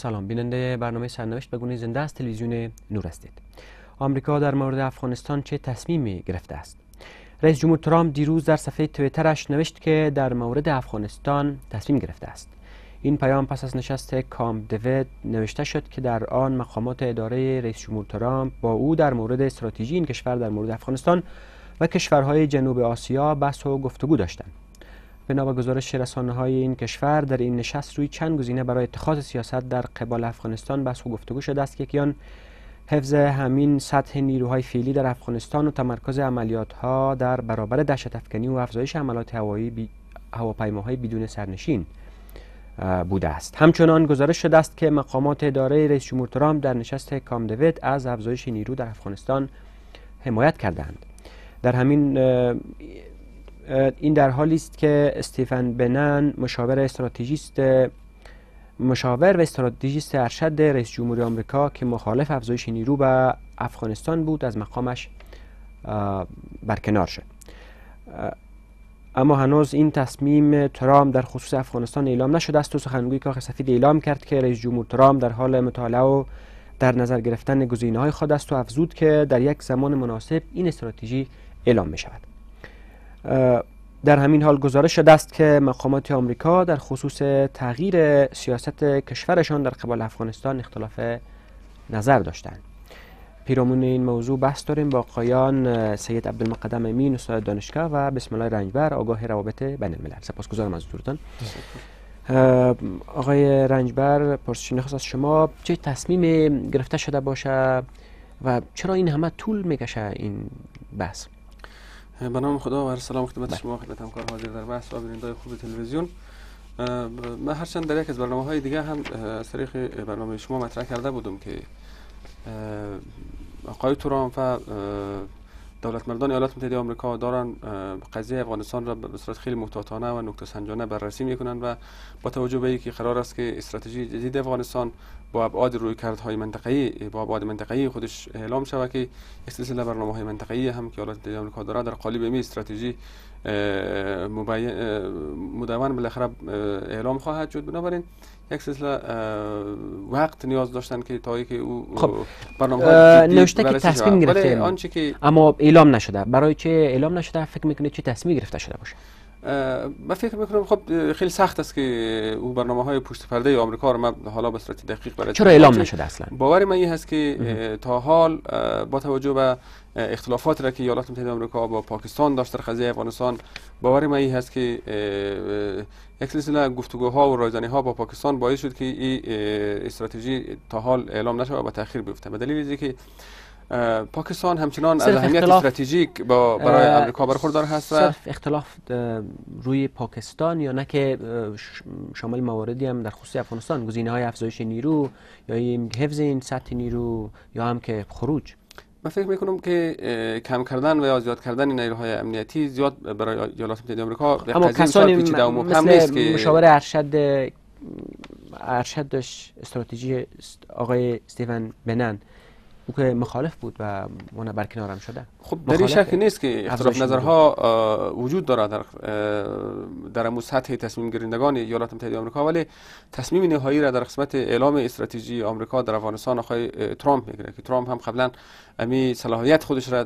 سلام. بیننده برنامه سرنوشت بگونی زنده از تلویزیون نور هستید. آمریکا در مورد افغانستان چه تصمیمی گرفته است؟ رئیس جمهور ترامپ دیروز در صفحه تویترش نوشت که در مورد افغانستان تصمیم گرفته است. این پیام پس از نشست کام دوید نوشته شد که در آن مقامات اداره رئیس جمهور ترامپ با او در مورد استراتژی این کشور در مورد افغانستان و کشورهای جنوب آسیا بحث و گفتگو داشتند. بنا به گزارش رسانه های این کشور در این نشست روی چند گزینه برای اتخاذ سیاست در قبال افغانستان بحث و گفتگو شده است که یکیان حفظ همین سطح نیروهای فعلی در افغانستان و تمرکز عملیات ها در برابر دهشت افکنی و افزایش حملات هوایی. هواپیماهای بدون سرنشین بوده است همچنان گزارش شده است که مقامات اداره رئیس جمهور ترامپ در نشست کام دوید از افزایش نیرو در افغانستان حمایت کردند در همین این در حالی است که استیفن بنن مشاور استراتژیست مشاور و استراتژیست ارشد رئیس جمهوری آمریکا که مخالف افزایش نیرو به افغانستان بود از مقامش برکنار شد. اما هنوز این تصمیم ترامپ در خصوص افغانستان اعلام نشده است. و سخنگوی کاخ سفید اعلام کرد که رئیس جمهور ترامپ در حال مطالعه و در نظر گرفتن گزینه های خود است و افزود که در یک زمان مناسب این استراتژی اعلام می شود در همین حال گزارش شده است که مقامات آمریکا در خصوص تغییر سیاست کشورشان در قبال افغانستان اختلاف نظر داشتند. پیرامون این موضوع بحث داریم با آقایان سید عبدالمقدم امین استاد دانشگاه و بسم الله رنجبر آگاه روابط بین الملل. سپاسگزارم از حضورتان. آقای رنجبر پرسش نخواست از شما چه تصمیم گرفته شده باشه و چرا این همه طول می‌کشه این بحث؟ به نام خدا و سلام خدمت شما خدمت همکار حاضر در بحث و بیننده خوب تلویزیون. من هرچند در یک از برنامه های دیگه هم از طریق برنامه شما مطرح کرده بودم که آقای ترامپ و دولت مردان ایالات متحده آمریکا دارن قضیه افغانستان را به صورت خیلی محتاطانه و نکته سنجانه بررسی می‌کنند و با توجه به اینکه قرار است که استراتژی جدید افغانستان با ابعاد روی کردهای منطقه‌ای با ابعاد منطقه‌ای خودش اعلام شود که یک سلسله برنامه های منطقه‌ای هم که ایالات متحده آمریکا داره در قالب می استراتژی مدون بالاخره اعلام خواهد شد. بنابراین یک سلسله وقت نیاز داشتن که تا که او خب برنامه نوشته که تصمیم گرفته اما اعلام نشده. برای چه اعلام نشده؟ فکر می‌کنید چه تصمیم گرفته شده باشه؟ من فکر می‌کنم خب خیلی سخت است که او برنامه های پشت پرده آمریکا رو من حالا به صورت دقیق برای چرا اعلام نشده اصلا؟ باور من این هست که تا حال با توجه به اختلافات را که ایالات متحده آمریکا با پاکستان داشت در قضیه افغانستان باور من این هست که یک سلسله گفتگوها و رایزنی ها با پاکستان باعث شد که این استراتژی تا حال اعلام نشود و به تاخیر بیفته. به دلیل که پاکستان همچنان از اهمیت استراتژیک با برای امریکا برخوردار هست و صرف اختلاف روی پاکستان یا نه که شامل مواردی هم در خصوص افغانستان گزینه های افزایش نیرو یا حفظ این سطح نیرو یا هم که خروج. من فکر می‌کنم که کم کردن و یا زیاد کردن نیروهای امنیتی زیاد برای ایالات متحده آمریکا اما کسانی مثل که مشاور ارشد ارشدش استراتژی آقای استیون بنن. او که مخالف بود و اون برکنارم شده. خب در این شک نیست که اختلاف نظرها وجود داره در در امو سطح تصمیم گیرندگان ایالات متحده آمریکا ولی تصمیم نهایی را در قسمت اعلام استراتژی آمریکا در افغانستان آقای ترامپ می‌گیره که ترامپ هم قبلا امی صلاحیت خودش را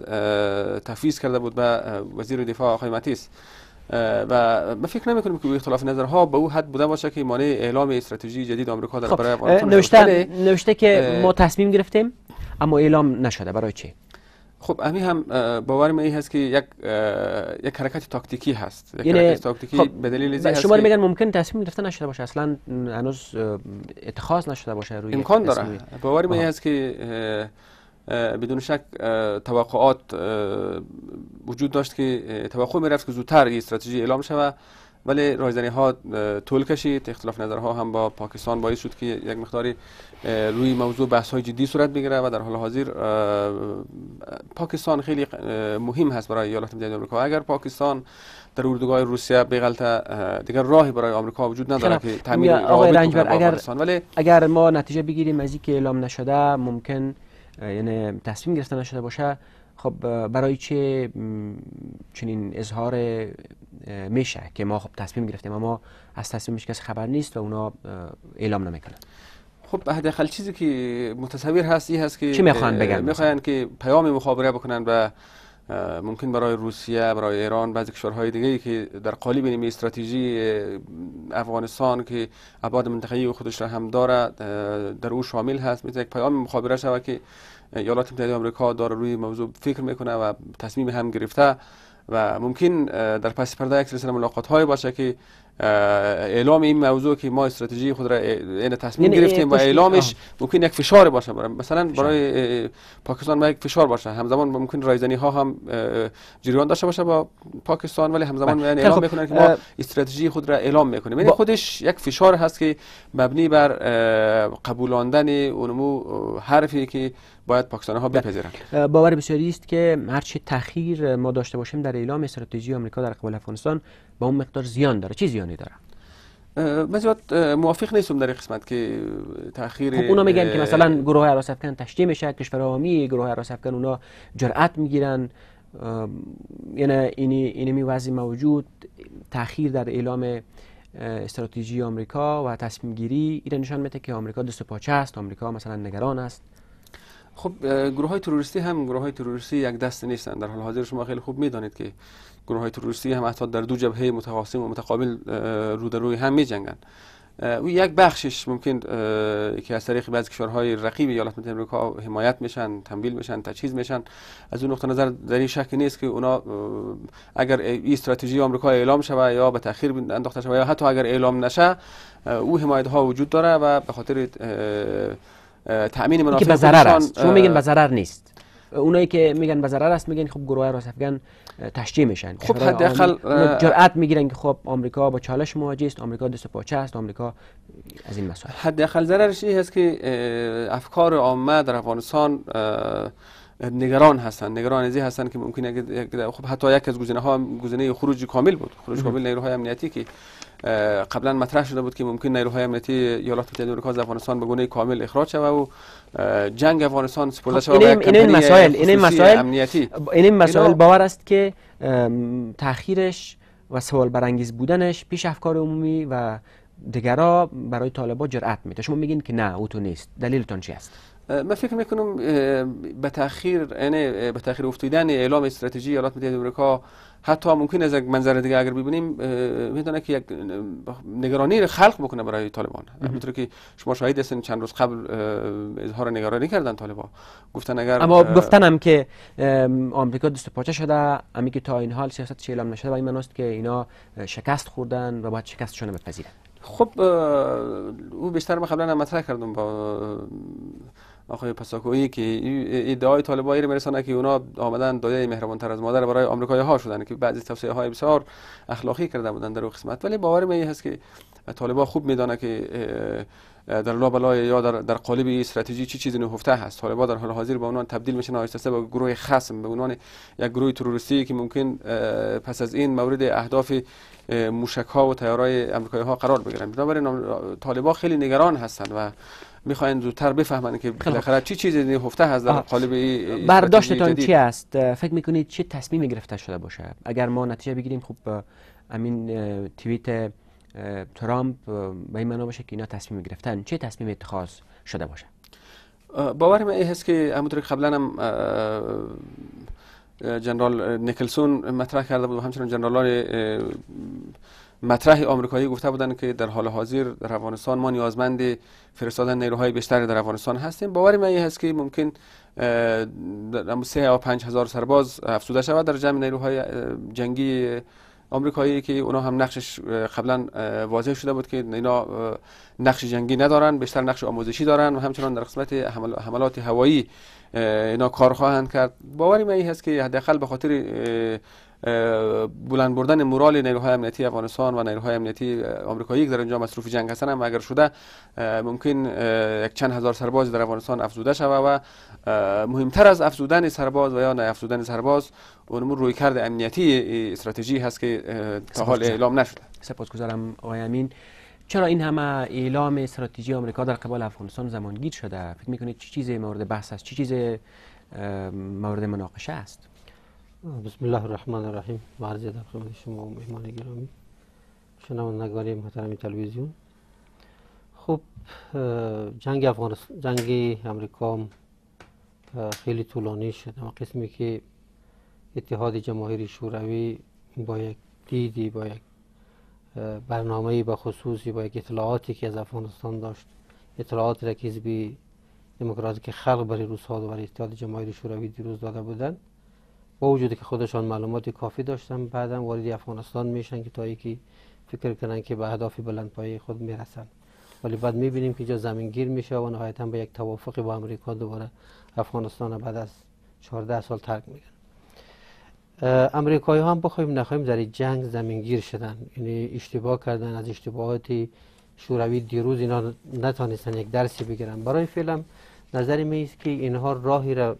تفویض کرده بود به وزیر دفاع آقای ماتیس و ما فکر نمی کنیم که اختلاف نظرها به او حد بوده باشه که مانع اعلام استراتژی جدید آمریکا در خب برای افغانستان نوشته, نوشته که ما تصمیم گرفتیم اما اعلام نشده برای چی؟ خب امی هم باور من این هست که یک یک حرکت تاکتیکی هست. یک یعنی تاکتیکی خب به دلیل زی شما میگن ممکن تصمیم گرفته نشده باشه اصلا هنوز اتخاذ نشده باشه روی امکان داره. باور من این هست که بدون شک توقعات وجود داشت که توقع می‌رفت که زودتر این استراتژی اعلام شود. ولی رایزنی ها طول کشید. اختلاف نظرها هم با پاکستان باعث شد که یک مقداری روی موضوع بحث های جدی صورت بگیره و در حال حاضر پاکستان خیلی مهم هست برای ایالات متحده آمریکا. اگر پاکستان در اردوگاه روسیه به دیگر راهی برای آمریکا وجود نداره که تامین روابط اگر ولی اگر ما نتیجه بگیریم از اینکه اعلام نشده ممکن یعنی تصمیم گرفته نشده باشه خب برای چه چنین اظهار میشه که ما خب تصمیم گرفتیم اما از تصمیمش کسی خبر نیست و اونا اعلام نمی‌کنن. خب حداقل چیزی که متصور هست این هست که چی می‌خوان بگن می‌خوان که پیام مخابره بکنن و ممکن برای روسیه برای ایران بعضی کشورهای دیگه که در قالب این استراتژی افغانستان که ابعاد منطقه‌ای خودش را هم داره در او شامل هست. مثل یک پیام مخابره شود که ایالات متحده آمریکا داره روی موضوع فکر می‌کنه و تصمیم هم گرفته و ممکن در پس پرده یک سلسله ملاقات های باشه که اعلام این موضوع که ما استراتژی خود را این تصمیم یعنی گرفتیم و اعلامش ممکن یک فشار باشه. برای مثلا برای پاکستان ما یک فشار باشه. همزمان ممکن رایزنی ها هم جریان داشته باشه با پاکستان ولی همزمان بله. اعلام می‌کنن که ما استراتژی خود را اعلام می‌کنیم. یعنی خودش یک فشار هست که مبنی بر قبولاندن اونمو حرفی که باید پاکستان ها بپذیرن. باور بسیاری است که هرچه تاخیر ما داشته باشیم در اعلام استراتژی آمریکا در قبال افغانستان با اون مقدار زیان داره. چی زیانی داره؟ من موافق نیستم در این قسمت که تاخیر خب اونا میگن که مثلا گروه حراس افکن تشکیل میشه کشور عامی گروه حراس افکن اونا جرأت می‌گیرن. یعنی اینی اینمی وضع موجود. تاخیر در اعلام استراتژی آمریکا و تصمیم گیری این نشان میده که آمریکا دست پاچه است. آمریکا مثلا نگران است. خب گروه های تروریستی هم گروه های تروریستی یک دست نیستن. در حال حاضر شما خیلی خوب می‌دانید که گروه های تروریستی هم حتی در دو جبهه متخاصم و متقابل رو هم می جنگن و یک بخشش ممکن که از طریق بعضی کشورهای رقیب ایالات متحده آمریکا حمایت میشن تمویل میشن تجهیز میشن. از اون نقطه نظر در این شک نیست که اونا اگر این استراتژی آمریکا اعلام شود یا به تاخیر انداخته شود یا حتی اگر اعلام نشه او حمایت ها وجود داره و به خاطر تامین منافع که به ضرر است. شما میگن به ضرر نیست. اونایی که میگن به ضرر است میگن خب گروه راست افغان تشجیع میشن. خب حداقل جرأت می‌گیرن که خب آمریکا با چالش مواجه است آمریکا دست پاچه است آمریکا از این مسائل. حداقل ضررش این هست که افکار عامه در افغانستان نگران هستند نگران ازی هستند که ممکنه خب حتی یک از گزینه ها گزینه خروج کامل بود. خروج کامل نیروهای امنیتی که قبلا مطرح شده بود که ممکن نیروهای امنیتی ایالات متحده آمریکا از افغانستان به گونه کامل اخراج شود و جنگ افغانستان سپرده شود این این مسائل این مسائل امنیتی. این مسائل باور است که تاخیرش و سوال برانگیز بودنش پیش افکار عمومی و دیگرا برای طالبا جرأت میده. شما میگین که نه او تو نیست. دلیلتون چی است؟ من فکر می‌کنم به تاخیر یعنی به تاخیر افتیدن اعلام استراتژی ایالات متحده آمریکا حتی ممکن از یک منظر دیگه اگر ببینیم می‌دونه که یک نگرانی خلق بکنه برای طالبان. همونطور که شما شاهد هستین چند روز قبل اظهار نگرانی کردن طالبان. گفتن اگر اما گفتنم که آمریکا دست پاچه شده امی که تا این حال سیاست اعلام نشده و این معناست که اینا شکست خوردن و باید شکستشون بپذیرن. خب او بیشتر ما قبلا مطرح کردم با آقای پساکویی که ادعای طالبایی رو میرسانه که اونا آمدن دایه مهربان تر از مادر برای آمریکایی ها شدن که بعضی توصیه های بسیار اخلاقی کرده بودن در اون قسمت ولی باور می هست که طالبا خوب میدانه که در لابلای یا در, در قالب استراتژی چی چیزی نهفته هست. طالبا در حال حاضر به عنوان تبدیل میشن آهسته به گروه خصم به عنوان یک گروه تروریستی که ممکن پس از این مورد اهداف موشک ها و تیارای آمریکایی ها قرار بگیرن. بنابراین طالبا خیلی نگران هستند و می‌خواین زودتر بفهمن که بالاخره چی چیزی نهفته هست در قالب برداشتتان چی است؟ فکر می‌کنید چه تصمیمی گرفته شده باشه؟ اگر ما نتیجه بگیریم خب امین توییت ترامپ به این معنا باشه که اینا تصمیم گرفتن چه تصمیم اتخاذ شده باشه. باور من این هست که همونطور که قبلا هم جنرال نیکلسون مطرح کرده بود و همچنین جنرالان مطرح آمریکایی گفته بودن که در حال حاضر در افغانستان ما نیازمند فرستادن نیروهای بیشتری در افغانستان هستیم. باور من هست که ممکن سه یا پنج هزار سرباز افزوده شود در جمع نیروهای جنگی آمریکایی که اونا هم نقشش قبلا واضح شده بود که اینا نقش جنگی ندارن بیشتر نقش آموزشی دارن و همچنان در قسمت حملات هوایی اینا کار خواهند کرد. باوری من هست که حداقل به خاطر بلند بردن مورال نیروهای امنیتی افغانستان و نیروهای امنیتی آمریکایی که در اینجا مصروف جنگ هستن هم اگر شده ممکن یک چند هزار سرباز در افغانستان افزوده شود و مهمتر از افزودن سرباز و یا نه افزودن سرباز اون روی کرد امنیتی استراتژی هست که تا حال اعلام نشده. سپاسگزارم آقای امین. چرا این همه اعلام استراتژی آمریکا در قبال افغانستان زمانگیر شده؟ فکر می‌کنید چه چیزی مورد بحث است؟ چه چیز مورد مناقشه است؟ بسم الله الرحمن الرحیم عرض در خدمت شما و مهمان گرامی شنوندگان محترم تلویزیون خب جنگ افغانستان جنگ امریکا خیلی طولانی شد اما قسمی که اتحاد جماهیر شوروی با یک دیدی با یک برنامه به خصوصی با یک اطلاعاتی که از افغانستان داشت اطلاعاتی را که دموکراتیک خلق برای روس ها و برای اتحاد جماهیر شوروی دیروز داده بودند با وجودی که خودشان معلومات کافی داشتن بعدا وارد افغانستان میشن که تا که فکر کنن که به اهداف بلندپایه خود می‌رسن. ولی بعد می‌بینیم که جا زمین گیر میشه و نهایتا به یک توافقی با امریکا دوباره افغانستان بعد از 14 سال ترک میگن امریکایی هم بخوایم نخواهیم در جنگ زمینگیر شدن. یعنی اشتباه کردن از اشتباهات شوروی دیروز اینا نتانستن یک درسی بگیرن. برای فعلا نظر می است که اینها راهی را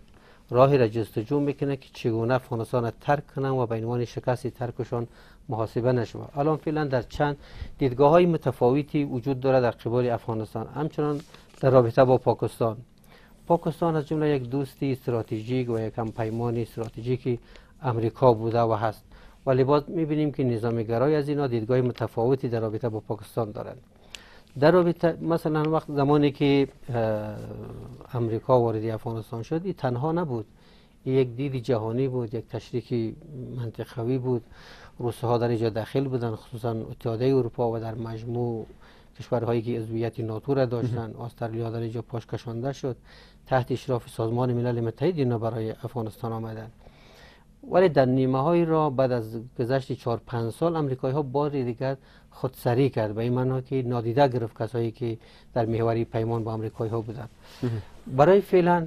راهی را جستجو می‌کنه که چگونه افغانستان ترک کنن و به عنوان شکست ترکشان محاسبه نشود. الان فعلا در چند دیدگاه های متفاوتی وجود داره در قبال افغانستان. همچنان در رابطه با پاکستان. پاکستان از جمله یک دوستی استراتژیک و یک پیمان استراتژیکی امریکا بوده و هست. ولی باز می‌بینیم که نظام گرای از اینا دیدگاه متفاوتی در رابطه با پاکستان دارند. در رابطه مثلا وقت زمانی که امریکا وارد افغانستان شد تنها نبود. یک دید جهانی بود یک تشریک منطقوی بود. روس ها در اینجا داخل بودن خصوصا اتحادیه اروپا و در مجموع کشورهایی که عضویت ناتو را داشتن. استرالیا در اینجا پاش کشانده شد. تحت اشراف سازمان ملل متحد اینا برای افغانستان آمدن. ولی در نیمه های را بعد از گذشت 4 5 سال امریکایی ها بار دیگر خودسری کرد. به این معنا که نادیده گرفت کسایی که در محوری پیمان با امریکایی ها بودند برای فعلا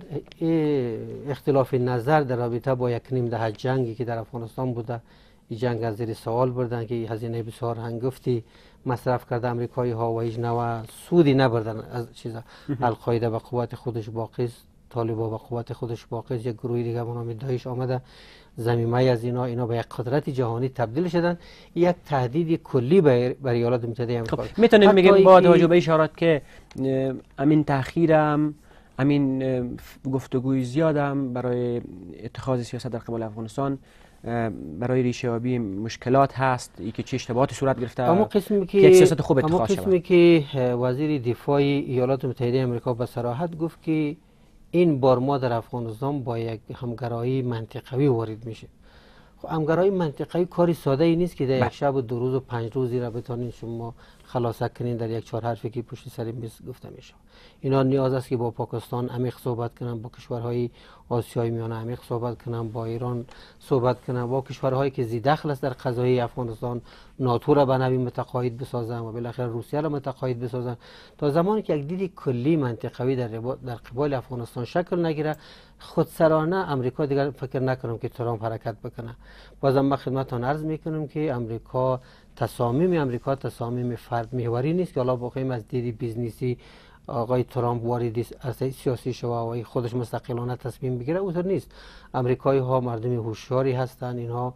اختلاف نظر در رابطه با یک نیم ده جنگی که در افغانستان بوده این جنگ از زیر سوال بردن که هزینه بسیار هنگفتی مصرف کرده امریکایی ها و هیچ نوع سودی نبردن از چیزا القاعده به قوت خودش باقی طالبا به قوت خودش باقی یک گروهی دیگه به نام داعش آمده. زمینه از اینا اینا به یک قدرت جهانی تبدیل شدن. یک تهدید کلی به ایالات متحده آمریکا خب می‌تونیم بگیم با توجه به اشارات که امین تاخیرم امین گفتگوی زیادم برای اتخاذ سیاست در قبال افغانستان برای ریشه آبی مشکلات هست ای که چه اشتباهاتی صورت گرفته اما قسمی که یک سیاست خوب اتخاذ شود قسمی که وزیر دفاع ایالات متحده آمریکا به صراحت گفت که این بار ما در افغانستان با یک همگرایی منطقوی وارد میشه خب همگرایی منطقوی کاری ساده ای نیست که در یک بله. شب و دو روز و پنج روزی را بتانین شما خلاصه کنین در یک چهار حرفی که پشت سر میز گفته میشه. اینا نیاز است که با پاکستان عمیق صحبت کنن با کشورهای آسیای میانه عمیق صحبت کنن با ایران صحبت کنن با کشورهایی که ذی‌دخل است در قضایای افغانستان ناتو را به نوی متقاعد بسازن و بالاخره روسیه را متقاعد بسازن تا زمانی که یک دید کلی منطقوی در در قبال افغانستان شکل نگیره خودسرانه امریکا دیگر فکر نکنم که ترامپ حرکت بکنه. بازم ما خدمتتان عرض می‌کنم که امریکا تصامیم امریکا تصامیم فرد محوری نیست که حالا بخوایم از دید business ی آقای ترامپ وارد عرصه سیاسی شو و خودش مستقلانه تصمیم بگیره اونطور نیست. امریکایی ها مردم هوشیاری هستند اینها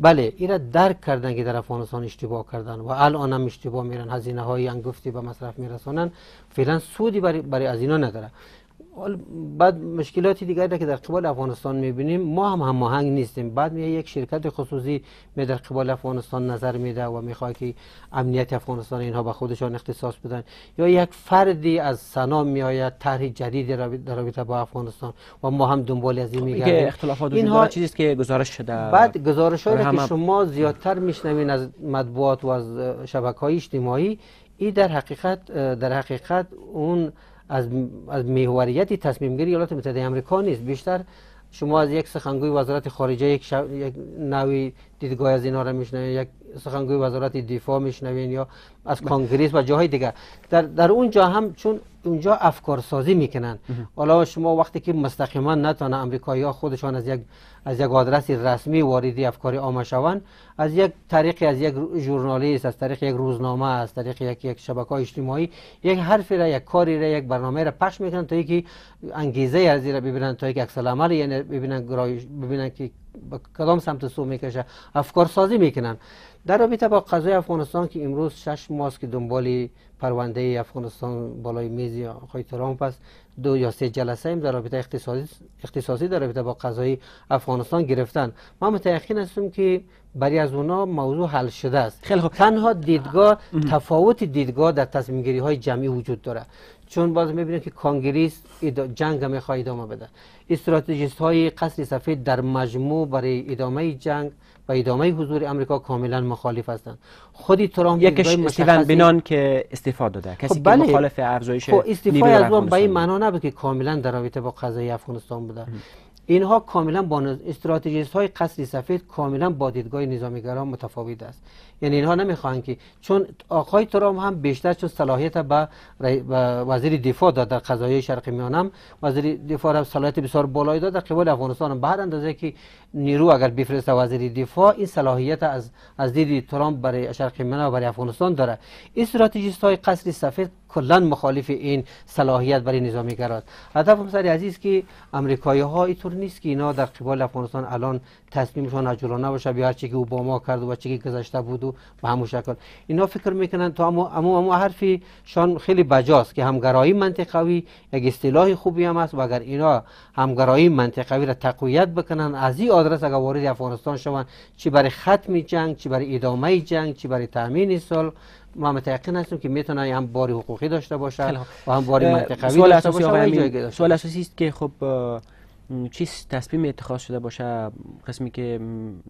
بله اینا درک کردن که در افغانستان اشتباه کردن و الان هم اشتباه میرن هزینه های انگفتی به مصرف میرسونن. فعلا سودی برای, برای از اینا نداره. بعد مشکلاتی دیگری که در قبال افغانستان می‌بینیم. ما هم هماهنگ نیستیم. بعد می یک شرکت خصوصی می در قبال افغانستان نظر میده و می‌خواد که امنیت افغانستان اینها به خودشان اختصاص بدن. یا یک فردی از سنا میآید طرح جدید در رابطه با افغانستان و ما هم دنبال از این خب، میگردیم. اختلافات اینها چیزی است که گزارش شده. بعد گزارش که شما زیادتر میشنوین از مطبوعات و از شبکه های اجتماعی این در حقیقت در حقیقت اون از از محوریت تصمیم گیری ایالات متحده آمریکا نیست. بیشتر شما از یک سخنگوی وزارت خارجه یک, شو... یک نوی دیدگاه از اینا را میشنوید یک سخنگوی وزارت دفاع میشنوین یا از کانگریس و جاهای دیگر. در در اونجا هم چون اونجا افکار سازی می‌کنن حالا شما وقتی که مستقیما نتونه امریکایی ها خودشان از یک از یک آدرس رسمی واردی افکار عامه شوند از یک طریقی از یک ژورنالیست از طریق یک روزنامه از طریق یک یک شبکه اجتماعی یک حرفی را یک کاری را یک برنامه را پخش می‌کنن تا اینکه انگیزه از را ببینن تا یک عکس یعنی ببینن ببینن که کدام سمت سو می‌کشه؟ افکار سازی می‌کنن. در رابطه با قضای افغانستان که امروز شش ماست که دنبال پرونده افغانستان بالای میز آقای ترامپ است دو یا سه جلسه ایم در رابطه اقتصادی اختصاصی در رابطه با قضای افغانستان گرفتن. ما متأکد هستیم که برای از اونا موضوع حل شده است. خیلی خوب. تنها دیدگاه تفاوت دیدگاه در تصمیم گیری های جمعی وجود داره. چون باز می‌بینید که کانگریس جنگ می‌خواد ادامه بده. استراتژیست های قصر سفید در مجموع برای ادامه جنگ و ادامه حضور امریکا کاملا مخالف هستند. خودی ترامپ یکش استیو بنن که استفاده داده. کسی خب که بله. مخالف افزایش خب استفاده از اون به این معنا نبود که کاملا در رابطه با قضیه افغانستان بوده. اینها کاملا با استراتژیست های قصر سفید کاملا با دیدگاه نظامیگران متفاوت است. یعنی اینها نمی‌خوان که چون آقای ترامپ هم بیشتر چون صلاحیت به وزیر دفاع داد در قضایای شرق میانم وزیر دفاع هم صلاحیت بسیار بالایی داد در قبال افغانستان به هر اندازه که نیرو اگر بفرسته وزیر دفاع این صلاحیت از از دید ترامپ برای شرق میانه و برای افغانستان داره. استراتژیست های قصر سفید کلا مخالف این صلاحیت برای نظامی است. هدف سر عزیز که امریکایی ها اینطور نیست که اینا در قبال افغانستان الان تصمیمشان عجولانه باشه بیا هر چی که اوباما کرد و چی که گذشته بود و به همون شکل. اینا فکر می‌کنن تا اما اما, اما حرفی شان خیلی بجاست که همگرایی منطقوی یک اصطلاح خوبی هم است و اگر اینا همگرایی منطقوی را تقویت بکنن از این آدرس اگر وارد افغانستان شوند چی برای ختم جنگ چی برای ادامه جنگ چی برای تامین صلح ما متأکد هستیم که می‌تونه هم بار حقوقی داشته باشه و هم بار منطقوی داشته باشه سوال اساسی است که خب چیز تصمیم اتخاذ شده باشه قسمی که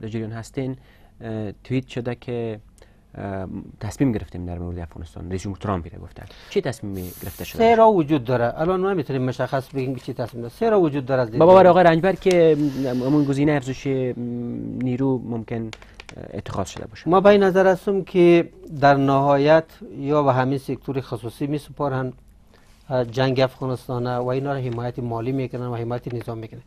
در جریان هستین توییت شده که تصمیم گرفتیم در مورد افغانستان. رئیس جمهور ترامپ گفتن چه تصمیمی گرفته شده؟ سه را وجود داره. الان ما نمی‌تونیم مشخص بگیم چه تصمیم داره. سه را وجود داره با باور آقای رنجبر که همون گزینه افزایش نیرو ممکن اتخاذ شده باشه. ما به این نظر هستم که در نهایت یا به همین سکتور خصوصی می سپارن جنگ افغانستان و اینا را حمایت مالی می‌کنن و حمایت نظام می‌کنن.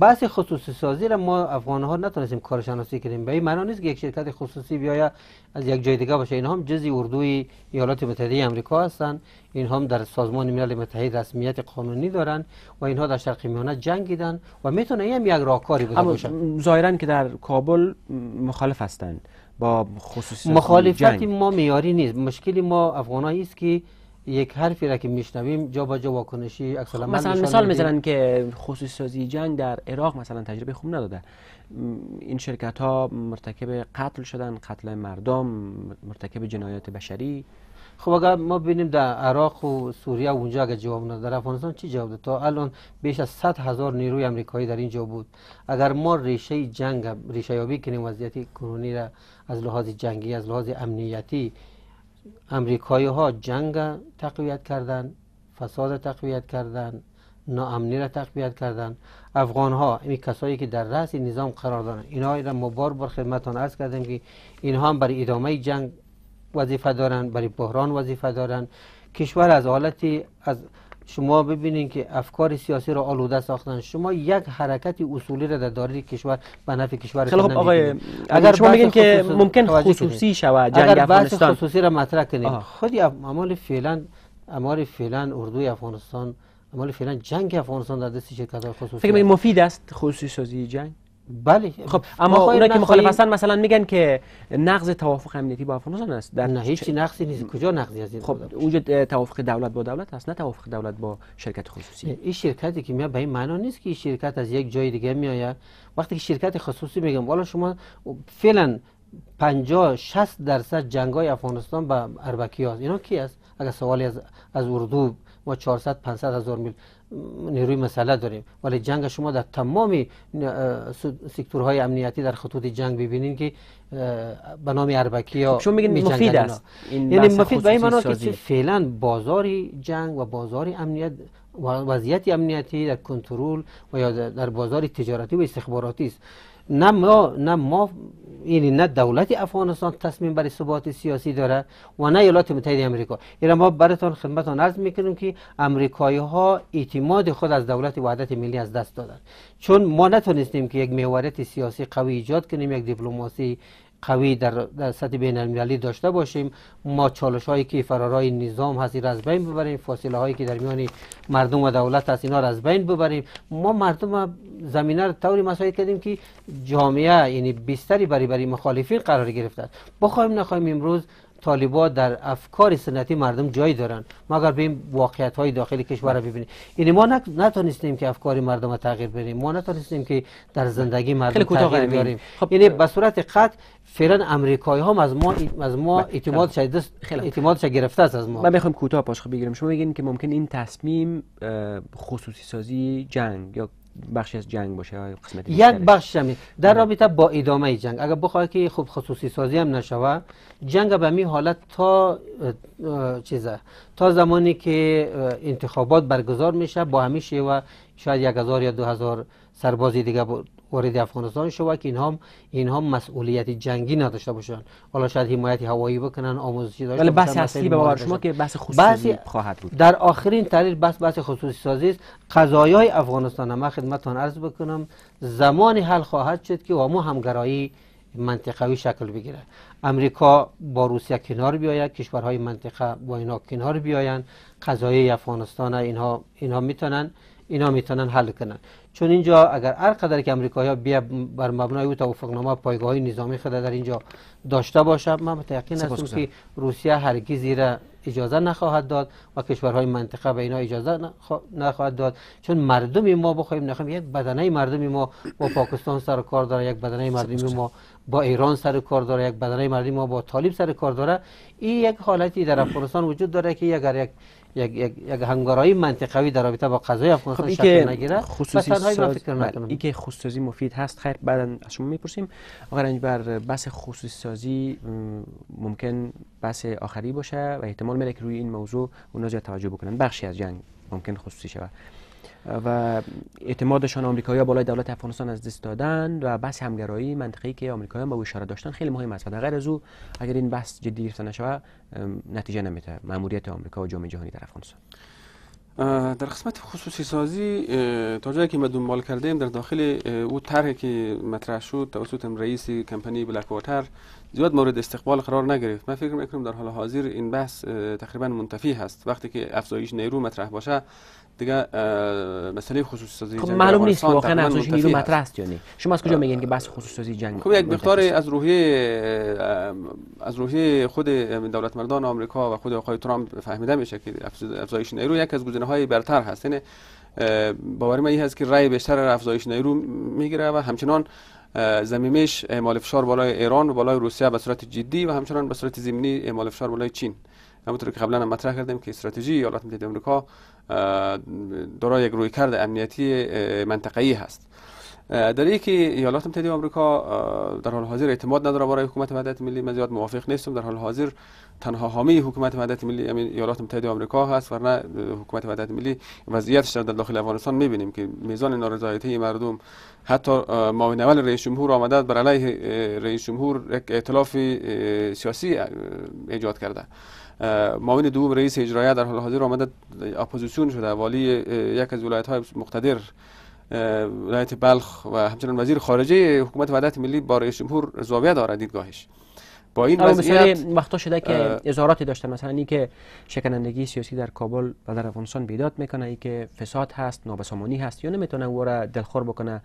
بحث خصوصی سازی را ما افغان ها نتونستیم کارشناسی کنیم. به این معنی نیست که یک شرکت خصوصی بیاید از یک جای دیگه باشه. اینها هم جزی اردوی ایالات متحده آمریکا هستند. اینها هم در سازمان ملل متحد رسمیت قانونی دارن و اینها در شرق میانه جنگیدن و می‌تونه این یک راهکاری بوده باشه. ظاهرا که در کابل مخالف هستند با خصوصی مخالفت ما میاری نیست. مشکلی ما افغانایی است که یک حرفی را که میشنویم جا با جا واکنشی خب مثلا مثال می‌زنن که خصوصی سازی جنگ در عراق مثلا تجربه خوب نداده. این شرکت ها مرتکب قتل شدن قتل مردم مرتکب جنایات بشری. خب اگر ما ببینیم در عراق و سوریه و اونجا اگر جواب نداد در افغانستان چی جواب داد؟ تا الان بیش از 100 هزار نیروی امریکایی در اینجا بود. اگر ما ریشه جنگ ریشه یابی کنیم وضعیت کنونی را از لحاظ جنگی از لحاظ امنیتی امریکایی ها جنگ تقویت کردن فساد تقویت کردن ناامنی را تقویت کردن. افغان ها این کسایی که در رأس نظام قرار دارن. اینا را مبار بر خدمتان عرض کردیم که اینها هم برای ادامه جنگ وظیفه دارن برای بحران وظیفه دارن. کشور از حالتی از شما ببینید که افکار سیاسی را آلوده ساختن. شما یک حرکت اصولی را در داری کشور به نفع کشور خیلی خب آقای اگر شما میگین که ممکن خصوصی شود جنگ اگر بحث خصوصی را مطرح کنید. خودی اعمال فعلا اعمال فعلا اردوی افغانستان اعمال فعلا جنگ افغانستان در دست شرکت های خصوصی فکر مفید است خصوصی سازی جنگ؟ بله. خب اما اونا که مخالف هستن مثلا میگن که نقض توافق امنیتی با افغانستان است. در نه هیچ نقضی نیست. کجا نقضی از خب وجود توافق دولت با دولت هست نه توافق دولت با شرکت خصوصی. این شرکتی که میاد به این معنا نیست که این شرکت از یک جای دیگه میآید. وقتی که شرکت خصوصی میگم والا شما فعلا 50 60 درصد جنگای افغانستان با اربکی هست اینا کی است؟ اگر سوالی از از اردو ما 400 500 هزار میل نیروی مسئله داریم. ولی جنگ شما در تمام سکتورهای امنیتی در خطوط جنگ ببینید که به نام اربکی یا شما میگین مفید است. یعنی مفید به این معنا که فعلا بازاری جنگ و بازاری امنیت وضعیت امنیتی در کنترل و یا در بازار تجارتی و استخباراتی است. نه ما نه ما یعنی نه دولت افغانستان تصمیم برای ثبات سیاسی داره و نه ایالات متحده آمریکا. اینا ما براتون خدمتتون عرض می‌کنیم که امریکایی ها اعتماد خود از دولت وحدت ملی از دست دادن. چون ما نتونستیم که یک محوریت سیاسی قوی ایجاد کنیم یک دیپلماسی قوی در, در سطح بین المللی داشته باشیم. ما چالش هایی که فرارای نظام هست از بین ببریم. فاصله هایی که در میان مردم و دولت هست اینا را از بین ببریم. ما مردم زمینه را طوری مساعد کردیم که جامعه یعنی بیشتری برای برای مخالفین قرار گرفته بخوایم نخوایم امروز طالبا در افکار سنتی مردم جای دارن. ما اگر به واقعیت های داخل کشور ببینیم. یعنی ما نتونستیم که افکار مردم رو تغییر بدیم. ما نتونستیم که در زندگی مردم تغییر بیاریم خب یعنی به صورت قطع فعلا امریکایی هم از ما از ما اعتماد شده اعتمادش گرفته است از ما. ما بخوام کوتاه پاسخ بگیرم. شما میگین که ممکن این تصمیم خصوصی سازی جنگ یا بخشی از جنگ باشه قسمت یک بخش همی در رابطه با ادامه جنگ. اگر بخواد که خوب خصوصی سازی هم نشوه جنگ به می حالت تا چیزه تا زمانی که انتخابات برگزار میشه با همیشه و شاید یک هزار یا دو هزار سربازی دیگه وارد افغانستان شود که اینها اینها مسئولیت جنگی نداشته باشن. حالا شاید حمایت هوایی بکنن آموزشی داشته ولی بحث اصلی به باور شما که بحث خصوصی خواهد بود. در آخرین تحلیل بحث بحث خصوصی سازی است. قضایای افغانستان ما خدمتتون عرض بکنم زمانی حل خواهد شد که و ما همگرایی منطقوی شکل بگیره. امریکا با روسیه کنار بیاید کشورهای منطقه با اینا کنار بیاین. قضایای افغانستان اینها اینها می‌تونن اینا می‌تونن حل کنن. چون اینجا اگر هر قدر که امریکایی ها بیا بر مبنای او توافقنامه پایگاه نظامی خود در اینجا داشته باشه من متأکد هستم که روسیه هرگز زیر اجازه نخواهد داد و کشورهای منطقه به اینا اجازه نخواهد داد. چون مردم ما بخوایم نخواهیم یک بدنه مردم ما با پاکستان سر کار داره یک بدنه مردم ما با ایران سر کار داره یک بدنه مردم ما با طالب سر کار داره. این یک حالتی در افغانستان وجود داره که اگر یک یک یک یک هنگارای منطقوی در رابطه با قضای افغانستان خب شکل نگیره خصوصی ساز... بله، این که خصوصی مفید هست خیر بعدا از شما می‌پرسیم. آقا بر بحث خصوصی سازی ممکن بحث آخری باشه و احتمال میره که روی این موضوع اونا زیاد توجه بکنن. بخشی از جنگ ممکن خصوصی شود. و اعتمادشان آمریکایی‌ها بالای دولت افغانستان از دست دادن و بحث همگرایی منطقه‌ای که آمریکایی‌ها با اشاره داشتن خیلی مهم است و غیر از او اگر این بحث جدی گرفته نشود نتیجه نمیده ماموریت آمریکا و جامعه جهانی در افغانستان. در قسمت خصوصی سازی تا جایی که ما دنبال کردیم در داخل او طرحی که مطرح شد توسط رئیس کمپانی بلک واتر زیاد مورد استقبال قرار نگرفت. من فکر می‌کنم در حال حاضر این بحث تقریبا منتفی هست. وقتی که افزایش نیرو مطرح باشه دیگه مسئله خصوصی سازی خب معلوم نیست واقعا افزایش نیرو مطرح است یا نه؟ شما از کجا میگین که بحث خصوصی سازی جنگ خب یک مقدار از روحیه از روحیه خود دولت مردان آمریکا و خود آقای ترامپ فهمیده میشه که افزایش نیرو یک از گزینه های برتر هست. یعنی باور من هست که رای بیشتر افزایش نیرو می‌گیره و همچنان زمیمش اعمال فشار بالای ایران و بالای روسیه به صورت جدی و همچنان به صورت زمینی اعمال فشار بالای چین. همونطور که قبلا هم مطرح کردیم که استراتژی ایالات متحده آمریکا دارای یک رویکرد امنیتی منطقه‌ای هست. در که ایالات متحده آمریکا در حال حاضر اعتماد نداره برای حکومت وحدت ملی من زیاد موافق نیستم. در حال حاضر تنها حامی حکومت وحدت ملی یعنی ایالات متحده آمریکا هست ورنه حکومت وحدت ملی وضعیتش در داخل افغانستان می‌بینیم که میزان نارضایتی مردم حتی معاون اول رئیس جمهور آمده بر علیه رئیس جمهور یک ائتلاف سیاسی ایجاد کرده. معاون دوم رئیس اجرایی در حال حاضر آمده اپوزیسیون شده. والی یک از ولایت های مقتدر ولایت بلخ و همچنان وزیر خارجه حکومت وحدت ملی با رئیس جمهور زاویه داره دیدگاهش. با این وضعیت وقتا شده که اظهاراتی داشته مثلا این که شکنندگی سیاسی در کابل و در افغانستان بیداد می‌کنه ای که فساد هست نابسامانی هست یا نمی‌تونه او را دلخور بکنه.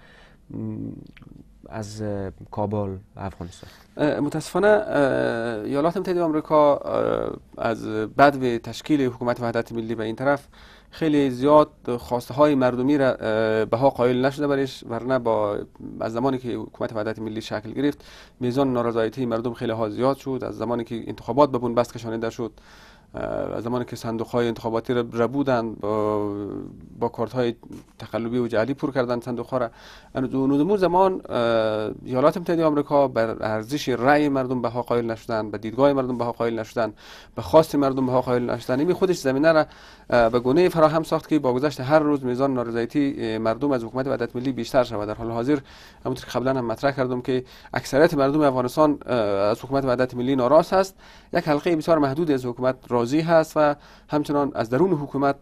از کابل افغانستان. متاسفانه ایالات متحده آمریکا از بعد به تشکیل حکومت وحدت ملی به این طرف خیلی زیاد خواسته های مردمی را بها قائل نشده برش ورنه با از زمانی که حکومت وحدت ملی شکل گرفت میزان نارضایتی مردم خیلی ها زیاد شد. از زمانی که انتخابات به بنبست کشانیده شد زمانی که صندوق های انتخاباتی را بودن با, با کارت های تقلبی و جعلی پر کردن صندوق ها را نودمون زمان ایالات متحده آمریکا بر ارزش رأی مردم بها قائل نشدن به دیدگاه مردم بها قائل نشدن به خواست مردم بها قائل نشدن. این خودش زمینه را به گونه فراهم ساخت که با گذشت هر روز میزان نارضایتی مردم از حکومت وحدت ملی بیشتر شود. در حال حاضر همونطور که قبلا هم مطرح کردم که اکثریت مردم افغانستان از حکومت وحدت ملی ناراض است یک حلقه بسیار محدود از حکومت راضی هست و همچنان از درون حکومت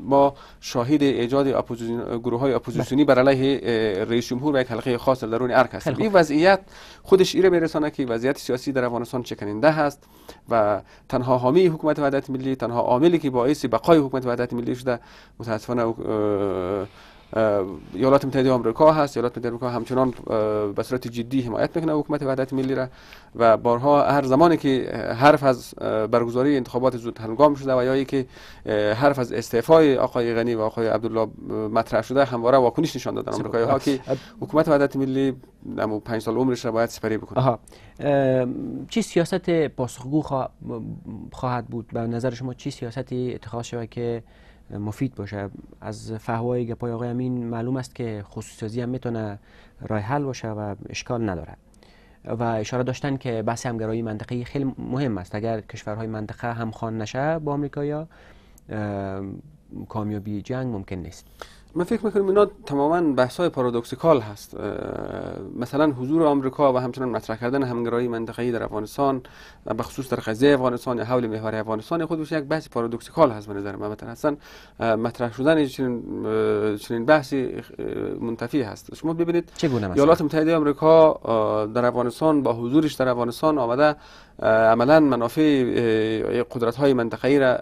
ما شاهد ایجاد گروه های اپوزیسیونی بر علیه رئیس جمهور و یک حلقه خاص در درون ارک هست این وضعیت خودش ایره میرسانه که وضعیت سیاسی در افغانستان شکننده هست و تنها حامی حکومت وحدت ملی تنها عاملی که باعث بقای حکومت وحدت ملی شده متاسفانه ایالات متحده آمریکا هست. ایالات متحده آمریکا همچنان به صورت جدی حمایت می‌کنه حکومت وحدت ملی را و بارها هر زمانی که حرف از برگزاری انتخابات زود هنگام شده و یا که حرف از استعفای آقای غنی و آقای عبدالله مطرح شده همواره واکنش نشان دادن آمریکایی ها که حکومت وحدت ملی نمو پنج سال عمرش را باید سپری بکنه. آها. چی سیاست پاسخگو خواهد بود؟ به نظر شما چی سیاستی اتخاذ شود که مفید باشه. از فهوای گپای آقای امین معلوم است که خصوصی هم می‌تونه راه حل باشه و اشکال نداره. و اشاره داشتن که بحث همگرایی منطقی خیلی مهم است. اگر کشورهای منطقه همخوان نشه با آمریکا کامیابی جنگ ممکن نیست. من فکر می‌کنم اینا تماما بحث های پارادوکسیکال هست. مثلا حضور آمریکا و همچنان مطرح کردن همگرایی منطقه‌ای در افغانستان به خصوص در قضیه افغانستان یا حول محور افغانستان خودش یک بحث پارادوکسیکال هست به نظر من. مثلا اصلا مطرح شدن چنین چنین بحثی منتفی هست. شما ببینید ایالات متحده آمریکا در افغانستان با حضورش در افغانستان آمده عملا منافع قدرت های منطقه‌ای را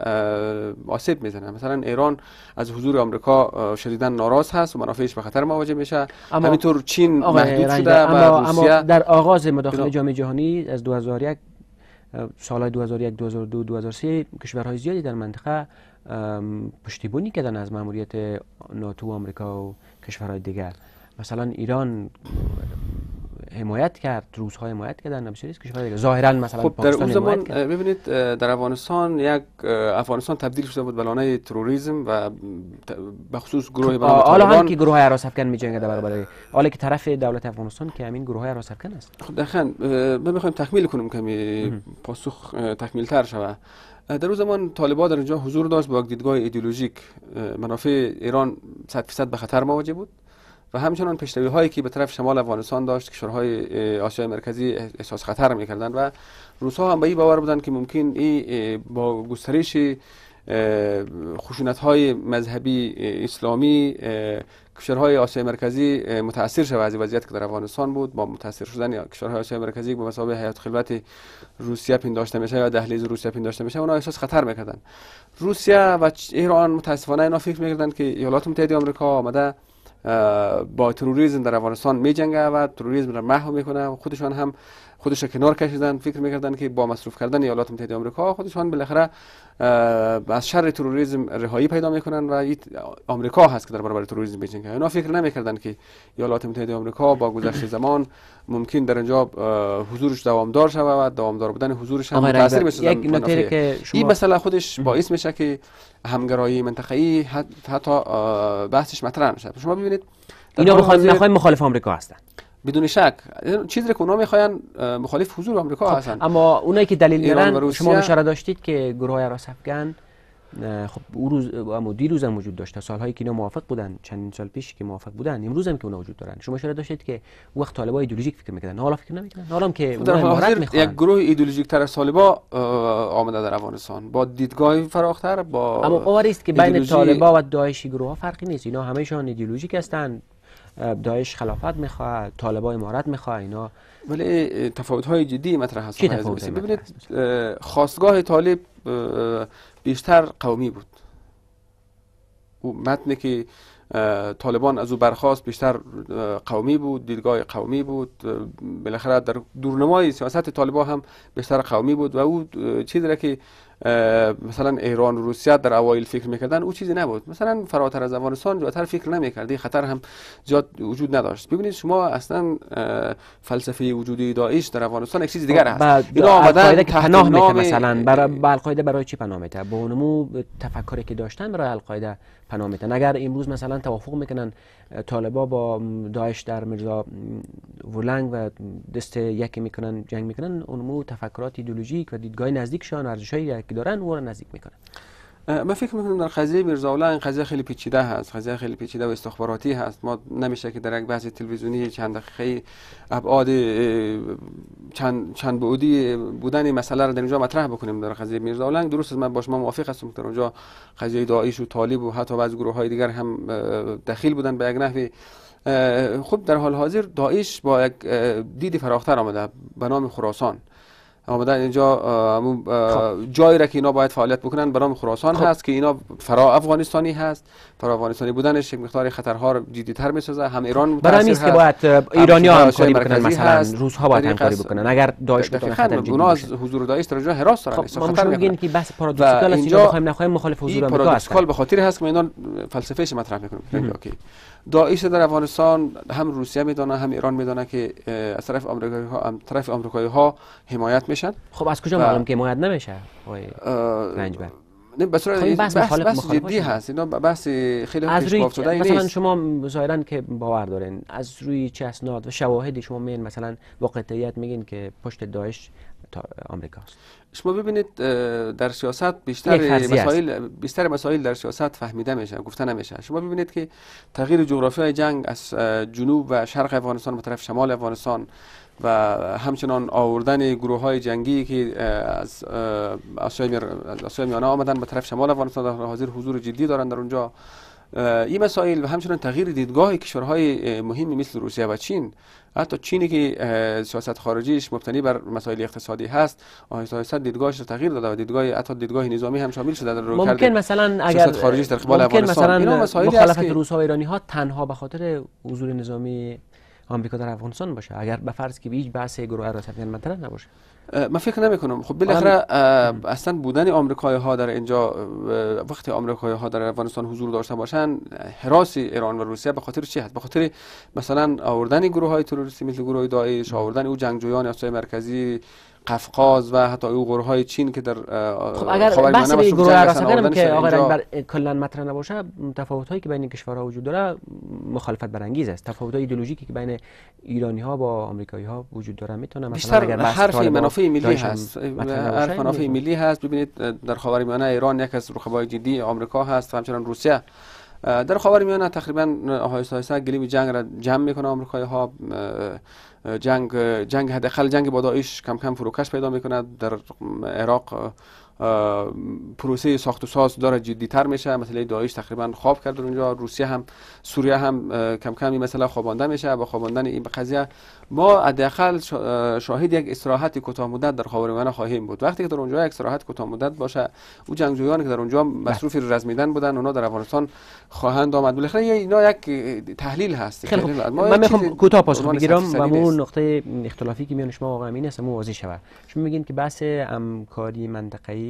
آسیب می‌زنه مثلا ایران از حضور آمریکا شدیدا ناراض هست و منافعش به خطر مواجه میشه. همینطور چین محدود شده و روسیه در آغاز مداخله جامعه جهانی از 2001 سال 2001 2002 2003 کشورهای زیادی در منطقه پشتیبانی کردن از ماموریت ناتو آمریکا و کشورهای دیگر. مثلا ایران حمایت کرد روزهای حمایت کردن بسیاری از کشورهای دیگه ظاهرا مثلا خب در اون زمان ببینید در افغانستان یک افغانستان تبدیل شده بود به لانه تروریسم و به خصوص گروه خب حالا هم که گروه های حراس افکن میجنگه در برابر حالا که طرف دولت افغانستان که همین گروه های افکن است. خب دقیقاً ما می‌خوایم تکمیل کنیم کمی پاسخ تکمیل تر شود. در اون زمان طالبان در اینجا حضور داشت با دیدگاه ایدئولوژیک. منافع ایران 100 درصد به خطر مواجه بود. و همچنان پیشروی هایی که به طرف شمال افغانستان داشت کشورهای آسیای مرکزی احساس خطر می‌کردند و روس ها هم به این باور بودند که ممکن ای با گسترش خشونت های مذهبی اسلامی کشورهای آسیای مرکزی متاثر شود از وضعیت که در افغانستان بود. با متاثر شدن کشورهای آسیای مرکزی به مسابقه حیات خلوت روسیه پنداشته میشه یا دهلیز روسیه پنداشته میشه اونا احساس خطر می‌کردن روسیه و ایران متاسفانه اینا فکر می‌کردن که ایالات متحده آمریکا آمده با تروریسم در افغانستان می جنگه و تروریسم را محو می‌کنه و خودشان هم خودش را کنار کشیدن فکر می‌کردن که با مصروف کردن ایالات متحده آمریکا خودشان بالاخره از شر تروریسم رهایی پیدا می‌کنن و آمریکا هست که در برابر تروریسم بجنگه اونا فکر نمی‌کردن که ایالات متحده آمریکا با گذشت زمان ممکن در اینجا حضورش دوامدار شود و دوامدار بودن حضورش هم تاثیر که شما این مسئله خودش باعث میشه که همگرایی منطقه‌ای حتی بحثش مطرح میشه شما ببینید اینا بخواید مخالف آمریکا هستن. بدون شک. چیزی که اونا می‌خواین مخالف حضور آمریکا خب هستن. اما اونایی که دلیل میارن شما اشاره داشتید که گروه های افغان خب او روز اما دیروز هم وجود داشته سالهایی که اینا موافق بودن چند سال پیش که موافق بودن امروز هم که اونا وجود دارن. شما اشاره داشتید که وقت طالبای ایدئولوژیک فکر می‌کردن. حالا فکر نمی‌کنن حالا که در حاضر یک گروه ایدئولوژیک تر از طالبا آمده در افغانستان. با دیدگاه فراختر با اما قواری است که بین طالبا و داعشی گروه ها فرقی نیست. اینا همهشان ایدئولوژیک هستند داعش خلافت می‌خواد طالبا امارت می‌خواد اینا. ولی تفاوت های جدی مطرح هست. ببینید خواستگاه طالب بیشتر قومی بود. او متنی که طالبان از او برخواست بیشتر قومی بود دیدگاه قومی بود. بالاخره در دورنمای سیاست طالبان هم بیشتر قومی بود و او چیزی را که مثلا ایران و روسیه در اوایل فکر می‌کردن او چیزی نبود. مثلا فراتر از افغانستان جاتر فکر نمی‌کردی خطر هم زیاد وجود نداشت. ببینید شما اصلا فلسفه وجودی داعش در افغانستان یک چیز دیگر هست اینا آمدن که پناه میده مثلا. برای القاعده برای چی پناه میده با اونمو تفکری که داشتن برای القاعده پناه میدن. اگر امروز مثلا توافق می‌کنن طالبا با داعش در مرزا ولنگ و دست یکی می‌کنن جنگ می‌کنن اونمو تفکرات ایدئولوژیک و دیدگاه نزدیکشان ارزشایی که دارن او را نزدیک می‌کنن. من فکر می‌کنم در قضیه میرزا این قضیه خیلی پیچیده هست قضیه خیلی پیچیده و استخباراتی هست. ما نمیشه که در یک بحث تلویزیونی چند دقیقه ابعاد چند چند بعدی بودن مسئله رو در اینجا مطرح بکنیم در قضیه میرزا اولنگ درست من با شما موافق هستم در اونجا قضیه داعش و طالب و حتی بعض گروه های دیگر هم دخیل بودن به یک نحوی. خب در حال حاضر داعش با یک دید فراختر آمده به نام خراسان. آمدن اینجا خب. جایی را که اینا باید فعالیت بکنن برام خراسان خب. هست که اینا فرا افغانستانی هست. فرا افغانستانی بودنش یک مقدار خطرها رو جدی‌تر می‌سازه. هم ایران برای نیست که باید ایرانی ها همکاری بکنن مثلا روس ها باید همکاری بکنن. اگر داعش بتونه خطر جدی از حضور داعش در حراس دارن. خب خطر میگین که بحث پارادوکسیکال است اینجا بخوایم نخوایم مخالف حضور آمریکا است به خاطر هست که اینا فلسفهش مطرح اوکی. داعش در افغانستان هم روسیه می‌دونه هم ایران می‌دونه که از طرف آمریکایی ها طرف آمریکایی ها حمایت میشن. خب از کجا معلوم که حمایت نمیشه؟ رنجبر. نه به صورت خب بحث, بحث, بحث جدی هست. اینا بحث خیلی از روی شده مثلا شما ظاهرا که باور دارین از روی چه اسناد و شواهدی شما میین مثلا واقعیت میگین که پشت داعش آمریکاست شما ببینید در سیاست بیشتر مسائل بیشتر مسائل در سیاست فهمیده میشه گفته نمیشه. شما ببینید که تغییر جغرافی جنگ از جنوب و شرق افغانستان به طرف شمال افغانستان و همچنان آوردن گروه های جنگی که از آسیای میانه آمدن به طرف شمال افغانستان در حاضر حضور جدی دارند در اونجا. این مسائل و همچنان تغییر دیدگاه کشورهای مهمی مثل روسیه و چین حتی چینی که سیاست خارجیش مبتنی بر مسائل اقتصادی هست آهسته آهسته دیدگاهش رو تغییر داده و دیدگاه حتی دیدگاه نظامی هم شامل شده در رو ممکن مثلا اگر خارجیش در قبال ممکن مثلا مخالفت روس ها و ایرانی ها تنها به خاطر حضور نظامی آمریکا در افغانستان باشه. اگر به فرض که هیچ بحث گروه حراستی مطرح نباشه. من فکر نمی کنم خب بالاخره اصلا بودن آمریکایی ها در اینجا وقتی آمریکایی ها در افغانستان حضور داشته باشن حراس ایران و روسیه به خاطر چی هست؟ به خاطر مثلا آوردن گروه های تروریستی مثل گروه داعش آوردن او جنگجویان آسیای مرکزی قفقاز و حتی او گروه های چین که در خب اگر بحث به گروه هم که آقای رنگبر کلا مطرح نباشه تفاوت هایی که بین این کشورها وجود داره مخالفت برانگیز است. تفاوت های ایدئولوژیکی که بین ایرانی ها با آمریکایی ها وجود داره. می‌تونه مثلا اگر حرف منافع ملی هست. حرف منافع ملی هست. ببینید در خاورمیانه ایران یک از رقبای جدی آمریکا هست. و همچنان روسیه. در خاورمیانه تقریبا آهسته آهسته گلیم جنگ را جمع می‌کنه آمریکایی ها جنگ جنگ حداقل جنگ با داعش کم کم فروکش پیدا می‌کنه در عراق پروسه ساخت و ساز داره جدی تر میشه. مثلا داعش تقریبا خواب کرد اونجا. روسیه هم سوریه هم کم کم این مسئله خوابانده میشه با خواباندن این قضیه. ما حداقل شاهد یک استراحت کوتاه مدت در خاورمیانه خواهیم بود. وقتی که در اونجا یک استراحت کوتاه مدت باشه او جنگجویانی که در اونجا مصروف رزمیدن بودن اونا در افغانستان خواهند آمد. بالاخره اینا یک تحلیل هست. خیلی من می‌خوام کوتاه پاسخ بگیرم و اون نقطه اختلافی که میان شما واقعا امین است مو واضح شود. شما میگین که بحث همکاری منطقه‌ای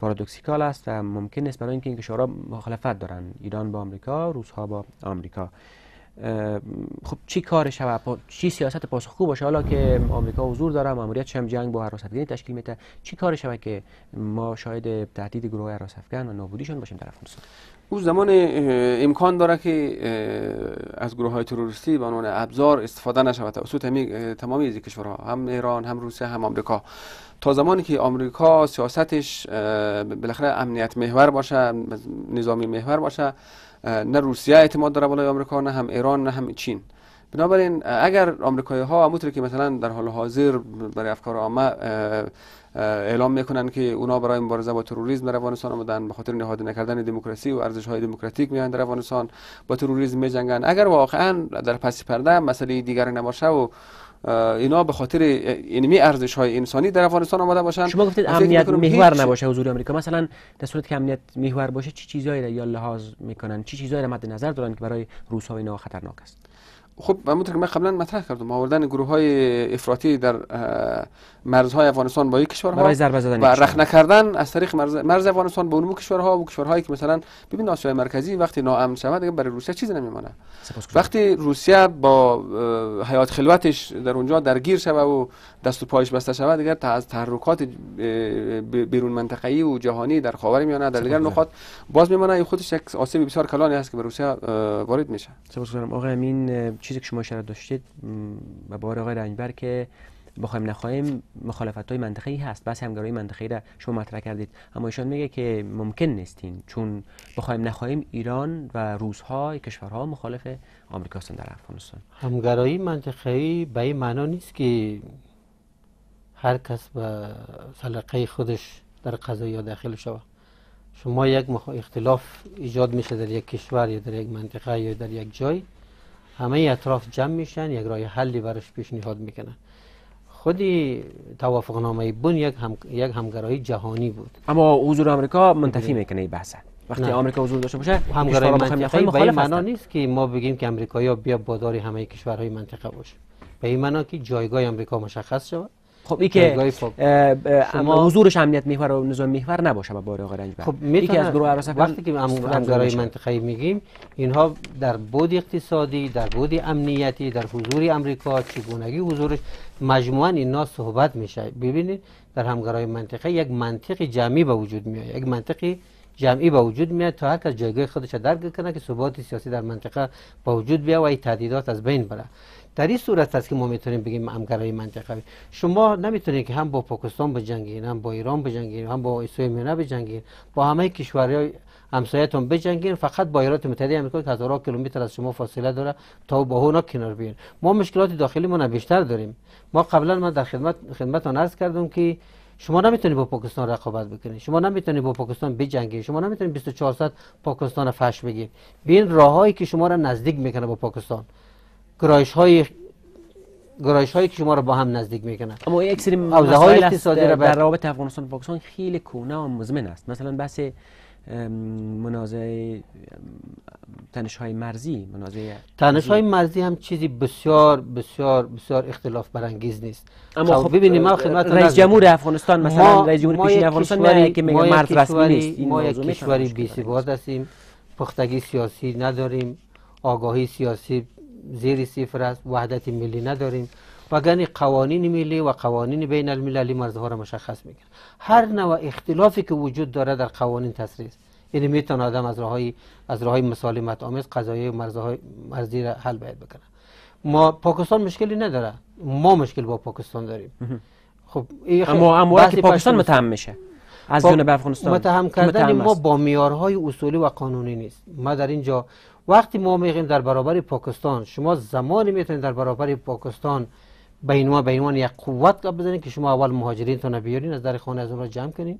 پارادوکسیکال است و ممکن است برای اینکه این کشورها مخالفت دارن. ایران با آمریکا روس ها با آمریکا. خب چی کار شود چی سیاست پاسخگو باشه؟ حالا که آمریکا حضور داره ماموریت هم جنگ با حراس افغانی تشکیل میده چی کار شود که ما شاهد تهدید گروه حراس افغان و نابودیشون باشیم در افغانستان او زمان امکان داره که از گروه های تروریستی به عنوان ابزار استفاده نشود. توسط تمامی از کشورها هم ایران هم روسیه هم آمریکا. تا زمانی که آمریکا سیاستش بالاخره امنیت محور باشه نظامی محور باشه نه روسیه اعتماد داره بالای آمریکا نه هم ایران نه هم چین. بنابراین اگر آمریکایی ها همونطور که مثلا در حال حاضر برای افکار عامه اعلام می‌کنن که اونا برای مبارزه با تروریسم در افغانستان آمدن به خاطر نهاده نکردن دموکراسی و ارزش های دموکراتیک میان در افغانستان با تروریسم میجنگن اگر واقعا در پس پرده مسئله دیگر نباشه و اینا به خاطر اینمی ارزش های انسانی در افغانستان آمده باشن. شما گفتید امنیت محور نباشه حضور آمریکا. مثلا در صورتی که امنیت محور باشه چی چیزایی را یا لحاظ می‌کنن؟ چی چیزایی را مد نظر دارن که برای روس ها اینا خطرناک است؟ خب همونطور که من قبلا مطرح کردم. آوردن گروه های افراطی در مرزهای افغانستان با یک کشورها برای ضربه زدن و رخ نکردن از طریق مرز, مرز افغانستان با اون کشورها و کشورهایی که مثلا ببین آسیای مرکزی وقتی ناامن شود دیگه برای روسیه چیزی نمیمونه. وقتی روسیه با حیات خلوتش در اونجا درگیر شود و دست و پایش بسته شود دیگه از تحرکات بیرون منطقه‌ای و جهانی در خاورمیانه در دیگر نقاط باز میمونه. خودش یک آسیب بسیار کلانی هست که به روسیه وارد میشه. سپاسگزارم آقا امین چیزی که شما اشاره داشتید و بار آقای رنجبر که بخوایم نخواهیم مخالفت های منطقی هست. بس همگرایی منطقی را شما مطرح کردید. اما ایشان میگه که ممکن نیستین چون بخوایم نخواهیم ایران و روزها کشورها مخالف آمریکا هستند در افغانستان. همگرایی منطقی به این معنا نیست که هر کس به سلقه خودش در قضایی داخل شود. شما یک اختلاف ایجاد میشه در یک کشور یا در یک منطقه یا در یک جای. همه اطراف جمع میشن یک راه حلی براش پیشنهاد می‌کنن. خودی توافق نامه بن یک هم یک همگرایی جهانی بود. اما حضور آمریکا منتفی می‌کنه این بحث وقتی آمریکا حضور داشته باشه همگرایی منطقه‌ای به این معنا نیست که ما بگیم که آمریکایی‌ها بیا باداری همه کشورهای منطقه باشه. به این معنا که جایگاه آمریکا مشخص شود. خب این که شما حضورش امنیت محور و نظام محور نباشه با بار رنج خب یکی از گروه وقتی که همکارای منطقه‌ای میگیم اینها در بود اقتصادی در بود امنیتی در حضور امریکا چگونگی حضورش مجموعا اینا صحبت میشه. ببینید در همکارای منطقه یک منطق جمعی به وجود میاد. یک منطقی جمعی به وجود میاد تا هر کس جایگاه خودش درک کنه که ثبات سیاسی در منطقه با وجود بیاد و این تهدیدات از بین بره. در این صورت است که ما می‌تونیم بگیم همکاری منطقه. شما نمی‌تونید که هم با پاکستان بجنگین هم با ایران بجنگین هم با اسرائیل میانه بجنگین با همه کشورهای همسایتون بجنگین فقط با ایالات متحده آمریکا که هزارها کیلومتر از شما فاصله داره تا با اونا کنار بیاین ما مشکلات داخلی ما بیشتر داریم. ما قبلا ما در خدمت خدمتتون عرض کردم که شما نمی‌تونید با پاکستان رقابت بکنید. شما نمی‌تونید با پاکستان بجنگید. شما نمی‌تونید 24 پاکستان فش بگید بین راههایی که شما را نزدیک می‌کنه با پاکستان. گرایش های گرایش هایی که شما رو با هم نزدیک می‌کنن اما یک سری اقتصادی را در روابط افغانستان و پاکستان خیلی کونه و مزمن است. مثلا بحث منازعه تنش های مرزی منازعه تنش های مرزی هم چیزی بسیار بسیار بسیار اختلاف برانگیز نیست. اما خب, خب ببینیم ما خدمت رئیس جمهور افغانستان مثلا رئیس جمهور پیشین افغانستان میگه که میگه مرز رسمی نیست ما یک کشوری بی ثبات هستیم. پختگی سیاسی نداریم. آگاهی سیاسی زیر صفر است. وحدت ملی نداریم. وگرنه قوانین ملی و قوانین بین المللی مرزها را مشخص می‌کنه. هر نوع اختلافی که وجود داره در قوانین تصریح. است یعنی می‌تونه آدم از راههای از راههای مسالمت آمیز قضایی مرزهای مرزی را حل باید بکنه. ما پاکستان مشکلی نداره. ما مشکل با پاکستان داریم. خب اما اما که پاکستان متهم میشه. از جانب افغانستان. متهم کردن ما با میارهای اصولی و قانونی نیست. ما در اینجا وقتی ما میگیم در برابر پاکستان شما زمانی می‌تونید در برابر پاکستان بین بین یک قوت بزنید که شما اول مهاجرین تون بیارین از در خانه از اون را جمع کنین.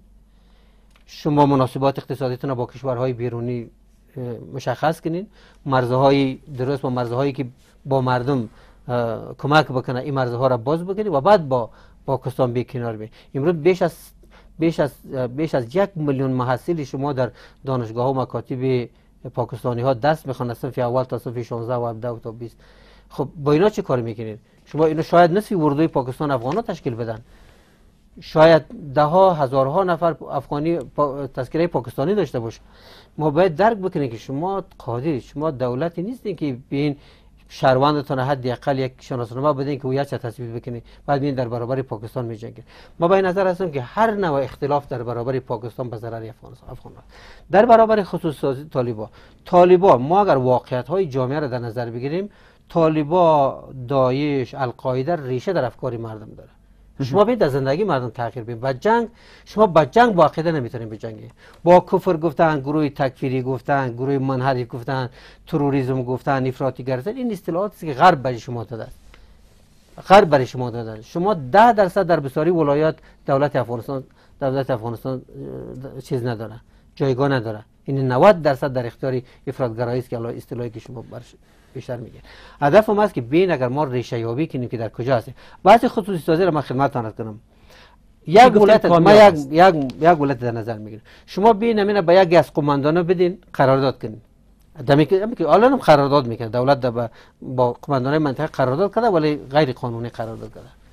شما مناسبات اقتصادیتون با کشورهای بیرونی مشخص کنین. مرزهای درست با مرزهایی که با مردم کمک بکنه این مرزها را باز بکنید و بعد با پاکستان بی کنار بین امروز بیش از بیش از بیش از یک میلیون محصل شما در دانشگاه و مکاتب پاکستانی ها دست می‌خوان از صنف اول تا صنف 16 و 17 تا 20 خب با اینا چه کار می‌کنید شما اینا شاید نصف اردوی پاکستان افغان ها تشکیل بدن. شاید ده ها هزارها نفر افغانی پا... تذکره پاکستانی داشته باشه ما باید درک بکنیم که شما قادری شما دولتی نیستین که بین شهروندتون حد اقل یک شناسنامه بدین که ویت تصویب بکنی بعد بین در برابر پاکستان میجنگید ما به نظر هستم که هر نوع اختلاف در برابر پاکستان به ضرر افغان در برابر خصوص طالبا طالبا ما اگر واقعیت های جامعه را در نظر بگیریم طالبا دایش القاعده ریشه در افکار مردم داره. شما بید از زندگی مردم تغییر بید با جنگ شما با جنگ با عقیده نمی‌تونید بجنگید با کفر گفتن گروه تکفیری گفتن گروه منحرف گفتن تروریسم گفتن افراطی گرفتن این اصطلاحاتی که غرب برای شما داده است. غرب برای شما دادن شما ده درصد در بسیاری ولایات دولت افغانستان دولت افغانستان چیز نداره جایگاه نداره. این 90 درصد در اختیار افراطگرایی است که الان اصطلاحی که شما برش بیشتر میگه. هدف ما است که بین اگر ما ریشه یابی کنیم که در کجا هست بعضی خصوصی سازی را من خدمتتان کنم. یک ولایت ما یک یک یک ولایت در نظر می‌گیرم شما بین امینه به یک از قماندانا بدین قرارداد کنین. دمی که که الان قرارداد می‌کنه دولت با با قماندانای منطقه قرارداد کرده ولی غیر قانونی قرارداد کرده.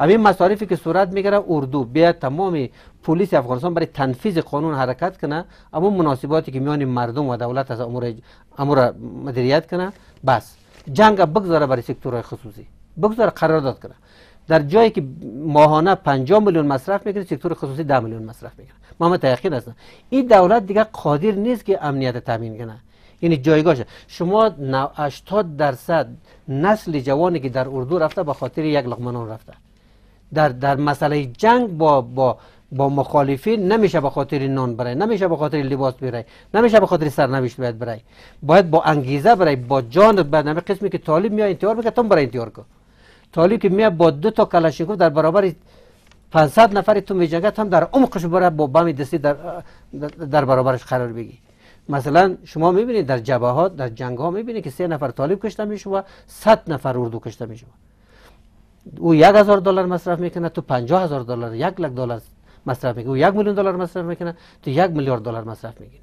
همین مصارفی که صورت می‌گیره اردو. بیا تمام پلیس افغانستان برای تنفیذ قانون حرکت کنه. اما مناسباتی که میان مردم و دولت از امور امور مدیریت کنه بس. جنگ بگذاره برای سکتورهای خصوصی. بگذاره قرارداد کنه. در جایی که ماهانه 50 میلیون مصرف می‌کنه سکتور خصوصی 10 میلیون مصرف می‌کنه ما متأکد هستم این دولت دیگه قادر نیست که امنیت تامین کنه. یعنی جایگاهش شما 80 درصد نسل جوانی که در اردو رفته به خاطر یک لقمه رفته. در در مسئله جنگ با با با مخالفین نمیشه به خاطر نان برای نمیشه به خاطر لباس برای نمیشه به خاطر سرنوشت باید برای. باید با انگیزه برای با جان برنامه قسمی که طالب میاد انتحار می‌کنه تون برای انتحار کن. طالب که میاد با دو تا کلاشینکوف در برابر 500 نفر تو میجنگه هم در عمقش برای با بم دستی در در برابرش قرار بگی. مثلا شما می‌بینید در جبهه در جنگ ها می‌بینید که سه نفر طالب کشته میشه و 100 نفر اردو کشته میشه او یک هزار دلار مصرف می‌کنه تو پنجاه هزار دلار یک لک دلار مصرف می‌کنه. او یک میلیون دلار مصرف می‌کنه تو یک میلیارد دلار مصرف می‌کنی.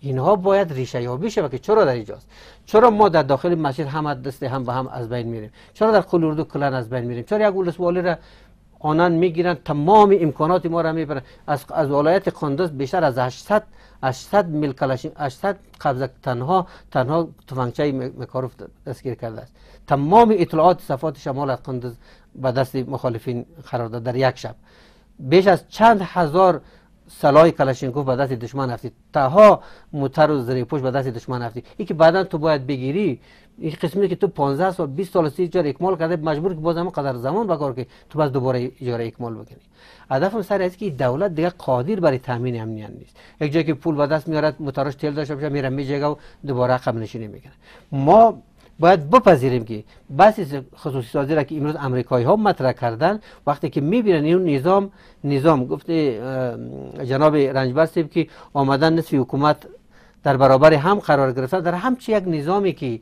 اینها باید ریشه یابی شود که چرا در اینجاست؟ چرا ما در داخل مسجد هم دست هم به هم از بین میریم؟ چرا در قل اردو کلان از بین میریم؟ چرا یک ولسوالی را آنان می‌گیرن تمام امکانات ما را می‌برن از از ولایت قندوز بیشتر از 800 800 میل کلاشین 800 قبضه تنها تنها تفنگچه مکاروف دستگیر کرده است. تمام اطلاعات صفات شمال قندوز به دست مخالفین قرار داد در یک شب. بیش از چند هزار سلاح کلاشینکوف به دست دشمن رفتی. تاها موتر و زری پوش به دست دشمن رفتی. این که بعدا تو باید بگیری این قسمی که تو 15 سال 20 سال سی جار اکمال کرده مجبور که بازم قدر زمان بکار که تو باز دوباره اجاره اکمال بکنی. هدف سر است که دولت دیگه قادر برای تامین امنیت نیست. یک جایی که پول به دست میارد موترش تیل داشته باشه میره میجه و دوباره رقم نشینی می‌کنه. ما باید بپذیریم که بحث خصوصی سازی را که امروز امریکایی ها مطرح کردن وقتی که می‌بینن این نظام نظام گفته جناب رنجبر که آمدن نصف حکومت در برابر هم قرار گرفتن در همچی یک نظامی که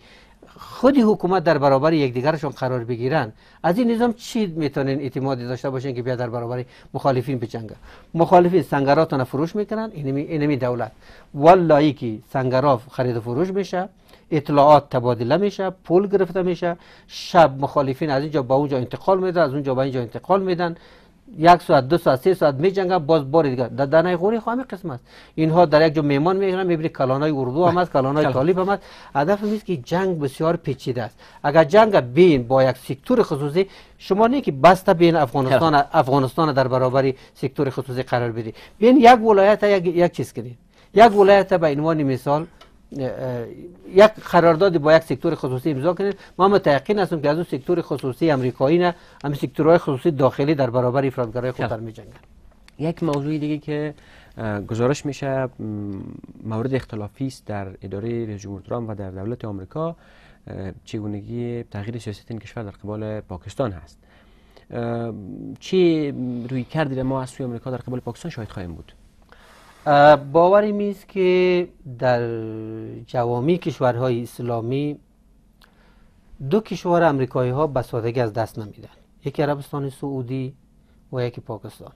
خودی حکومت در برابر یکدیگرشون قرار بگیرن از این نظام چی می‌تونین اعتمادی داشته باشین که بیا در برابر مخالفین بجنگه؟ مخالفین سنگراتون فروش می‌کنن اینمی اینمی دولت. والله که سنگراف خرید و فروش میشه اطلاعات تبادله میشه پول گرفته میشه شب مخالفین از اینجا با اونجا انتقال میدن از اونجا با اینجا انتقال میدن. یک ساعت دو ساعت سه ساعت می جنگن باز بار دیگه. در دنای غوری خواهی قسم است اینها در یک جا میمان می‌گیرن می‌بینی کلانای اردو هم است کلانای طالب هم است هدف نیست که جنگ بسیار پیچیده است. اگر جنگ بین با یک سکتور خصوصی شما نه که بسته بین افغانستان افغانستان در برابر سکتور خصوصی قرار بدی. بین یک ولایت یک یک چیز کنید یک ولایت به عنوان مثال یک قرارداد با یک سکتور خصوصی امضا کنید ما متأکد هستیم که از اون سکتور خصوصی امریکایی نه هم سکتورهای خصوصی داخلی در برابر افرادگرای خود در میجنگن یک موضوع دیگه که گزارش میشه مورد اختلافی است در اداره رئیس جمهور ترامپ و در دولت آمریکا. چگونگی تغییر سیاست این کشور در قبال پاکستان هست. چی روی کردی ما از سوی آمریکا در قبال پاکستان شاید خواهیم بود؟ باوری میست که در جوامی کشورهای اسلامی دو کشور امریکایی ها به سادگی از دست نمیدن. یکی عربستان سعودی و یکی پاکستان.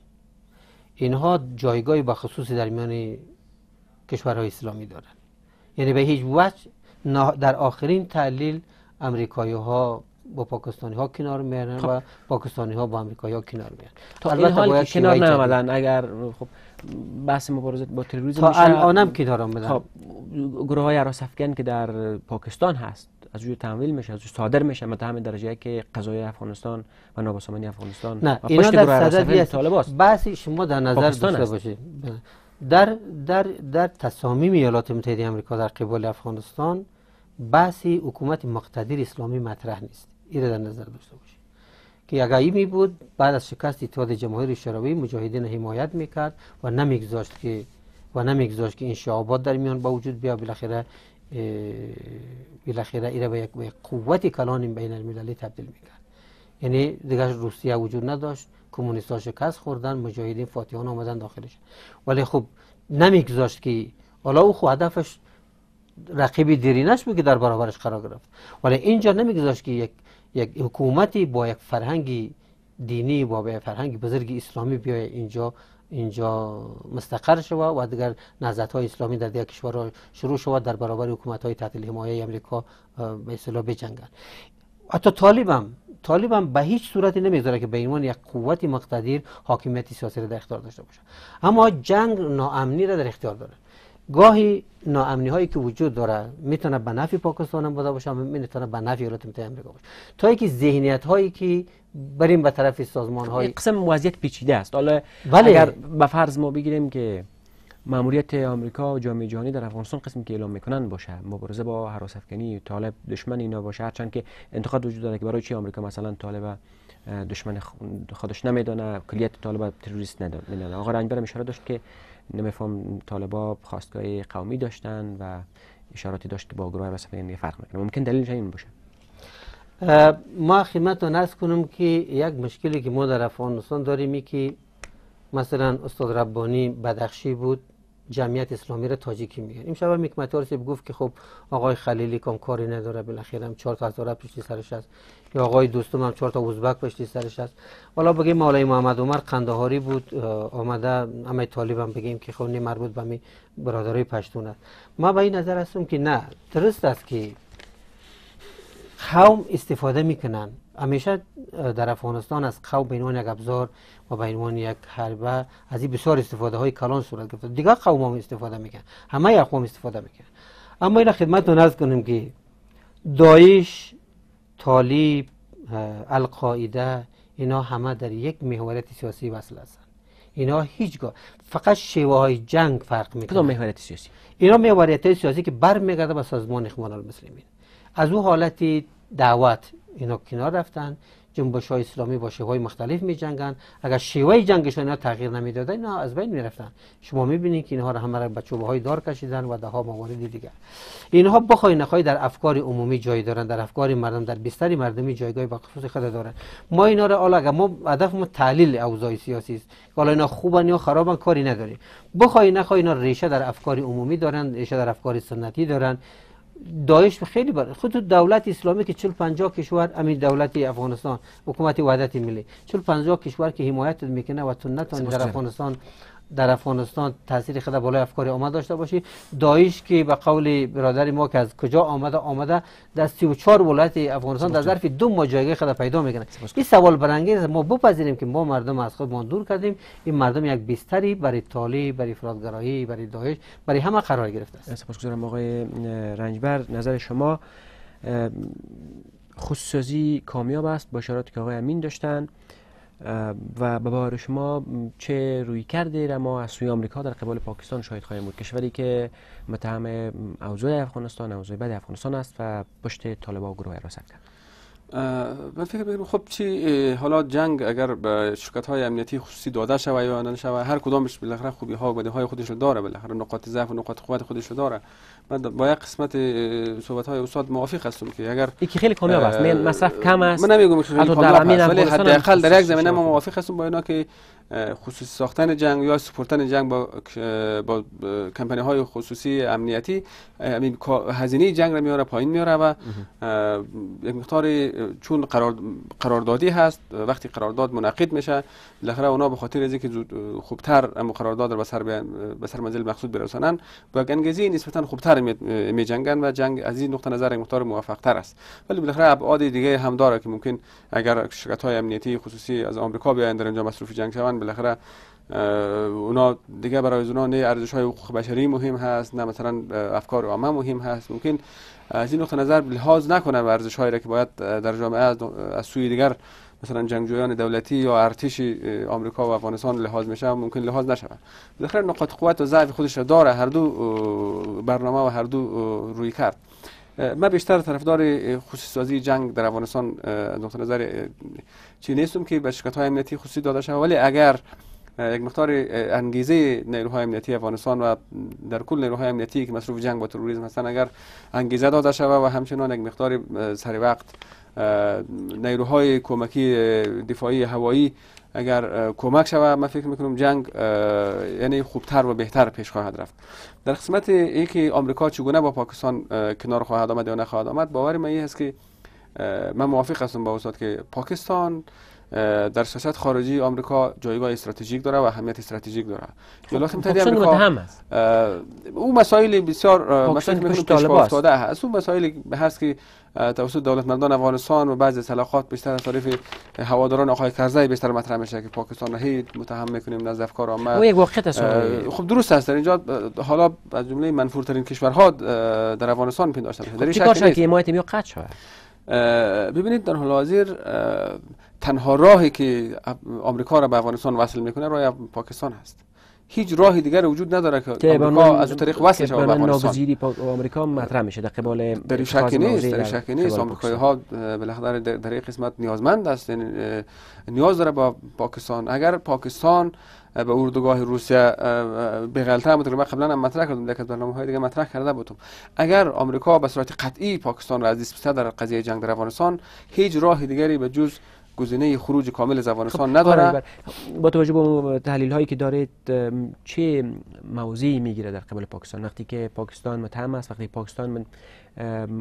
اینها جایگاهی به خصوصی در میان کشورهای اسلامی دارند یعنی به هیچ وجه در آخرین تحلیل امریکایی ها با پاکستانی ها کنار میارن خب. و پاکستانی ها با امریکایی ها کنار میارن. تا این حال کنار نمیدن اگر خب بحث مبارزه با تروریسم تا الانم کنار آمدن. خب گروه های عراس که در پاکستان هست از روی تمویل میشه از روی صادر میشه مثلا همین درجه که قضای افغانستان و نابسامانی افغانستان نه اینا در صدد طالباست بحثی شما در نظر داشته باشید. در در در تصامیم ایالات متحده آمریکا در قبال افغانستان بحثی حکومت مقتدر اسلامی مطرح نیست. این در نظر داشته باشید که اگر می بود بعد از شکست اتحاد جماهیر شوروی مجاهدین حمایت می‌کرد و نمیگذاشت که و نمیگذاشت که این شعابات در میان با وجود بیا بالاخره بالاخره ایره به یک قوت کلان بین المللی تبدیل می‌کرد. یعنی دیگه روسیه وجود نداشت. کمونیست ها شکست خوردن مجاهدین فاتحان آمدن داخلش. ولی خب نمیگذاشت که حالا او خود هدفش رقیب دیرینش بود که در برابرش قرار گرفت. ولی اینجا نمیگذاشت که یک یک حکومتی با یک فرهنگ دینی با یک فرهنگ بزرگ اسلامی بیای اینجا اینجا مستقر شود و دیگر نهضت های اسلامی در دیگر کشور شروع شود در برابر حکومت های تحت حمایه امریکا به اصطلاح بجنگن. حتی طالب هم طالب هم به هیچ صورتی نمی‌ذاره که به عنوان یک قوت مقتدر حاکمیت سیاسی را در اختیار داشته باشه. اما جنگ ناامنی را در اختیار داره. گاهی ناامنی هایی که وجود داره می‌تونه به نفع پاکستان هم بوده باشه می‌تونه به نفع ایالات متحده آمریکا باشه. تا اینکه ذهنیت هایی که بریم به طرف سازمان های قسم وضعیت پیچیده است. حالا بله. اگر به فرض ما بگیریم که ماموریت آمریکا و جامعه جهانی در افغانستان قسمی که اعلام می‌کنن باشه مبارزه با حراس افکنی طالب دشمن اینا باشه هرچند که انتقاد وجود داره که برای چی آمریکا مثلا طالب دشمن خودش نمی‌دونه کلیت طالب تروریست ندونه آقا رنجبر اشاره داشت که نمیفهم طالبا خواستگاه قومی داشتن و اشاراتی داشت که با گروه رسفه فرق می‌کنه ممکن دلیلش این باشه. ما خدمتتون نرس کنم که یک مشکلی که ما در افغانستان داریم که مثلا استاد ربانی بدخشی بود. جمعیت اسلامی را تاجیکی میگن این شب هم حکمت گفت که خب آقای خلیلی کم کاری نداره بالاخره هم چهار تا هزار پشت سرش هست. یا آقای دوستم هم چهار تا ازبک پشت سرش هست. حالا بگیم مولای محمد عمر قندهاری بود آمده همه طالب هم بگیم که خب مربوط به می برادرای پشتون است ما به این نظر هستم که نه درست است که قوم استفاده می‌کنن. همیشه در افغانستان از قوم به عنوان یک ابزار و به عنوان یک حربه از این بسیار استفاده های کلان صورت گرفته. دیگه قوم هم استفاده می‌کنن همه اقوام استفاده می‌کنن اما این خدمت رو نرز کنیم که دایش طالب القاعده اینا همه در یک محوریت سیاسی وصل هستند. اینا هیچگاه فقط شیوه های جنگ فرق می‌کنه. کدام محوریت سیاسی؟ اینا محوریت سیاسی که برمیگرده به سازمان اخوان المسلمین. از او حالت دعوت اینا کنار رفتن جنبش های اسلامی با شیوه های مختلف می جنگن اگر شیوه جنگشون اینا تغییر نمی‌دادن اینا از بین می‌رفتن. شما می‌بینید که اینها را همه را به چوبه های دار کشیدن و ده موارد دیگر. اینها بخوای نخوای در افکار عمومی جای دارن در افکار مردم در بستر مردمی جایگاه به خصوص خود دارن. ما اینا را حالا اگر ما هدف ما تحلیل اوضاع سیاسی است حالا اینا خوبن یا خرابن کاری نداریم. بخوای نخوای اینا ریشه در افکار عمومی دارن ریشه در افکار سنتی دارن. داعش خیلی بر خود دولت اسلامی که 40 50 کشور امین دولت افغانستان حکومت وحدت ملی 40 50 کشور که حمایت می‌کنه و تو نتونی در افغانستان در افغانستان تاثیر خود بالای افکار آمد داشته باشی. داعش که به قول برادر ما که از کجا آمده آمده. در 34 ولایت افغانستان در ظرف دو ماه جایگاه خود پیدا می‌کنه. این سوال برانگیز ما بپذیریم که ما مردم از خودمان دور کردیم. این مردم یک بستری برای طالب برای فرادگرایی برای داعش برای همه قرار گرفته است. سپاسگزارم آقای رنجبر. نظر شما خصوصی کامیاب است با اشاراتی که آقای امین داشتن. و به باور شما چه روی کرده ما از سوی آمریکا در قبال پاکستان شاید خواهیم بود. کشوری که متهم اوضاع افغانستان اوضاع بد افغانستان است و پشت طالبان و گروه حراست کرد. من فکر می‌کنم خب چی حالا جنگ اگر به شرکت های امنیتی خصوصی داده شوه یا نشوه هر کدامش بالاخره خوبی ها و بدی های خودش رو داره بالاخره نقاط ضعف و نقاط قوت خودش رو داره. من با یک قسمت صحبت های استاد موافق هستم که اگر یکی خیلی کامیاب است. مصرف کم است. من نمیگم خیلی کامیاب است ولی حداقل در یک زمینه ما موافق هستم با اینا که خصوصی ساختن جنگ یا سپورتن جنگ با با کمپانی های خصوصی امنیتی همین هزینه جنگ رو میاره پایین میاره و یک مقدار چون قرار قراردادی هست وقتی قرارداد منعقد میشه بالاخره اونا به خاطر اینکه خوبتر اما قرارداد رو به سر به سر منزل مقصود برسانن با انگیزه نسبتا خوبتر می جنگن و جنگ از این نقطه نظر مقدار موفق تر است. ولی بالاخره ابعاد دیگه هم داره که ممکن اگر شرکت های امنیتی خصوصی از آمریکا بیاین در اینجا مصروف جنگ شوند بالاخره اونا دیگه برای اونا نه ارزش های حقوق بشری مهم هست نه مثلا افکار عامه مهم هست. ممکن از این نقطه نظر لحاظ نکنن ارزش هایی که باید در جامعه از سوی دیگر مثلا جنگجویان دولتی یا ارتش آمریکا و افغانستان لحاظ میشه ممکن لحاظ نشه بالاخره نقاط قوت و ضعف خودش داره هر دو برنامه و هر دو روی کرد. من بیشتر طرفدار خصوصی سازی جنگ در افغانستان نقطه نظر چی نیستم که به شرکت های امنیتی خصوصی داده شود. ولی اگر یک مقدار انگیزه نیروهای امنیتی افغانستان و در کل نیروهای امنیتی که مصروف جنگ با تروریسم هستند اگر انگیزه داده شود و همچنان یک مقدار سری وقت نیروهای کمکی دفاعی هوایی اگر کمک شود من فکر می‌کنم جنگ یعنی خوبتر و بهتر پیش خواهد رفت. در قسمت اینکه آمریکا چگونه با پاکستان کنار خواهد آمد یا نخواهد آمد باور من این هست که من موافق هستم با استاد که پاکستان در سیاست خارجی آمریکا جایگاه استراتژیک داره و اهمیت استراتژیک داره. ایالات متحده آمریکا او مسائل بسیار مثلا پیش افتاده هست. اون مسائلی هست که توسط دولت مردان افغانستان و بعضی اصلاحات بیشتر از طریق هواداران آقای کرزی بیشتر مطرح میشه که پاکستان هیچ متهم می‌کنیم نزد افکار عامه او یک واقعیت است. خب درست است. در اینجا حالا از جمله منفورترین کشورها در افغانستان پنداشته میشه در این که حمایت میو قطع شود ببینید در حال حاضر تنها راهی که آمریکا را به افغانستان وصل می‌کنه راه پاکستان هست. هیچ راه دیگر وجود نداره که آمریکا از اون طریق وصل شه به افغانستان. آمریکا مطرح میشه در قبال در شک نیست در شک نیست. آمریکایی ها بالاخره در این قسمت نیازمند است. یعنی، نیاز داره با پاکستان. اگر پاکستان به اردوگاه روسیه به غلطه هم من قبلا هم مطرح کردم در برنامه های دیگه مطرح کرده بودم. اگر آمریکا به صورت قطعی پاکستان را از دست در قضیه جنگ در افغانستان هیچ راه دیگری به جز گزینه خروج کامل از افغانستان خب نداره آره، با توجه به تحلیل هایی که دارید چه موضعی می‌گیره در قبل پاکستان؟ وقتی که پاکستان متهم است وقتی پاکستان من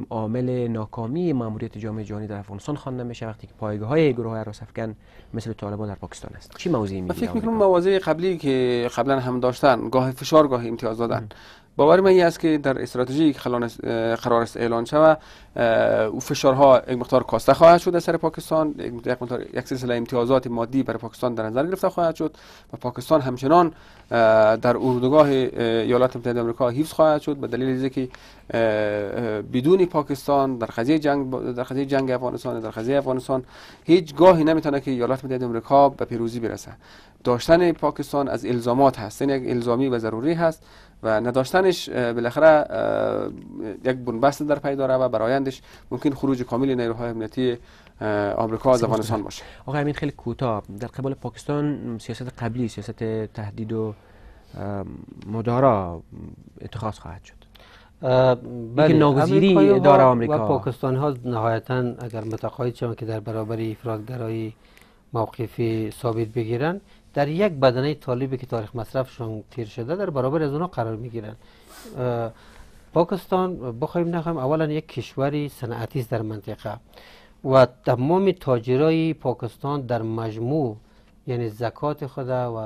عامل ناکامی ماموریت جامعه جهانی در افغانستان خوانده میشه وقتی که پایگاه های گروه های افکن مثل طالبان در پاکستان است. چی موضعی می‌گیره؟ فکر می‌کنم مواضع قبلی که قبلا هم داشتن گاه فشار گاه امتیاز دادن. باور من است که در استراتژی که قرار است اعلان شود. او فشارها یک مقدار کاسته خواهد شد از سر پاکستان. یک مقدار یک سلسله امتیازات مادی برای پاکستان در نظر گرفته خواهد شد و پاکستان همچنان در اردوگاه ایالات متحده آمریکا حفظ خواهد شد. به دلیل اینکه بدون پاکستان در قضیه جنگ در قضیه جنگ افغانستان در قضیه افغانستان هیچ گاهی نمی‌تونه که ایالات متحده آمریکا به پیروزی برسه. داشتن پاکستان از الزامات هست یعنی یک الزامی و ضروری هست و نداشتنش بالاخره یک بنبست در پی داره و برایندش ممکن خروج کامل نیروهای امنیتی آمریکا از افغانستان باشه. آقا همین خیلی کوتاه. در قبال پاکستان سیاست قبلی سیاست تهدید و مدارا اتخاذ خواهد شد. بله ناگزیری داره آمریکا. و پاکستان ها نهایتا اگر متقاعد شوند که در برابر افرادگرایی موقفی ثابت بگیرن در یک بدنه طالبی که تاریخ مصرفشون تیر شده در برابر از اونا قرار می‌گیرن. پاکستان بخوایم نخوایم اولا یک کشوری صنعتی در منطقه و تمام تاجرای پاکستان در مجموع یعنی زکات خود و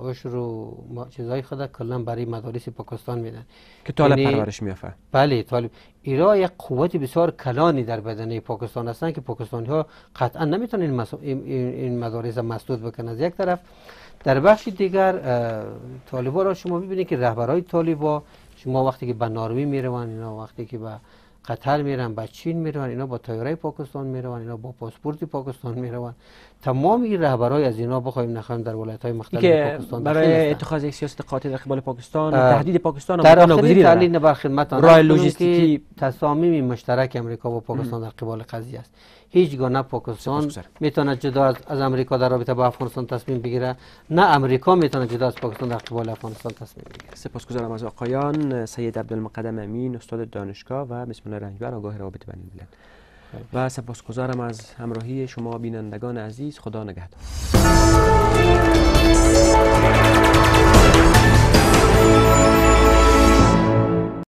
عشر و چیزهای خود کلا برای مدارس پاکستان میدن. که طالب یعنی پرورش میافه. بله طالب. ایران یک قوت بسیار کلانی در بدنه پاکستان هستن که پاکستانی ها قطعا نمی‌تونن این مدارس مسدود بکنن. از یک طرف در بخش دیگر طالبا را شما ببینید که رهبرای طالبا شما وقتی که به ناروی میرون اینا وقتی که به قطر میرن به چین میرن اینا با تایره پاکستان میرن اینا با پاسپورت پاکستان میرن تمام این رهبرای از اینا بخوایم نخواهیم در ولایت های مختلف پاکستان برای اتخاذ یک سیاست قاطع در قبال پاکستان تهدید پاکستان در آخرین تحلیل بر خدمت راه لوجستیکی تصامیم مشترک امریکا و پاکستان در قبال قضیه است. هیچ گونه پاکستان می‌تونه جدا از امریکا در رابطه با افغانستان تصمیم بگیره. نه امریکا می‌تونه جدا از پاکستان در قبال افغانستان تصمیم بگیره. سپاسگزارم از آقایان سید عبدالمقدم امین استاد دانشگاه و بسم الله رنجبر آگاه رابطه بین الملل. و سپاسگزارم از همراهی شما بینندگان عزیز. خدا نگهدار.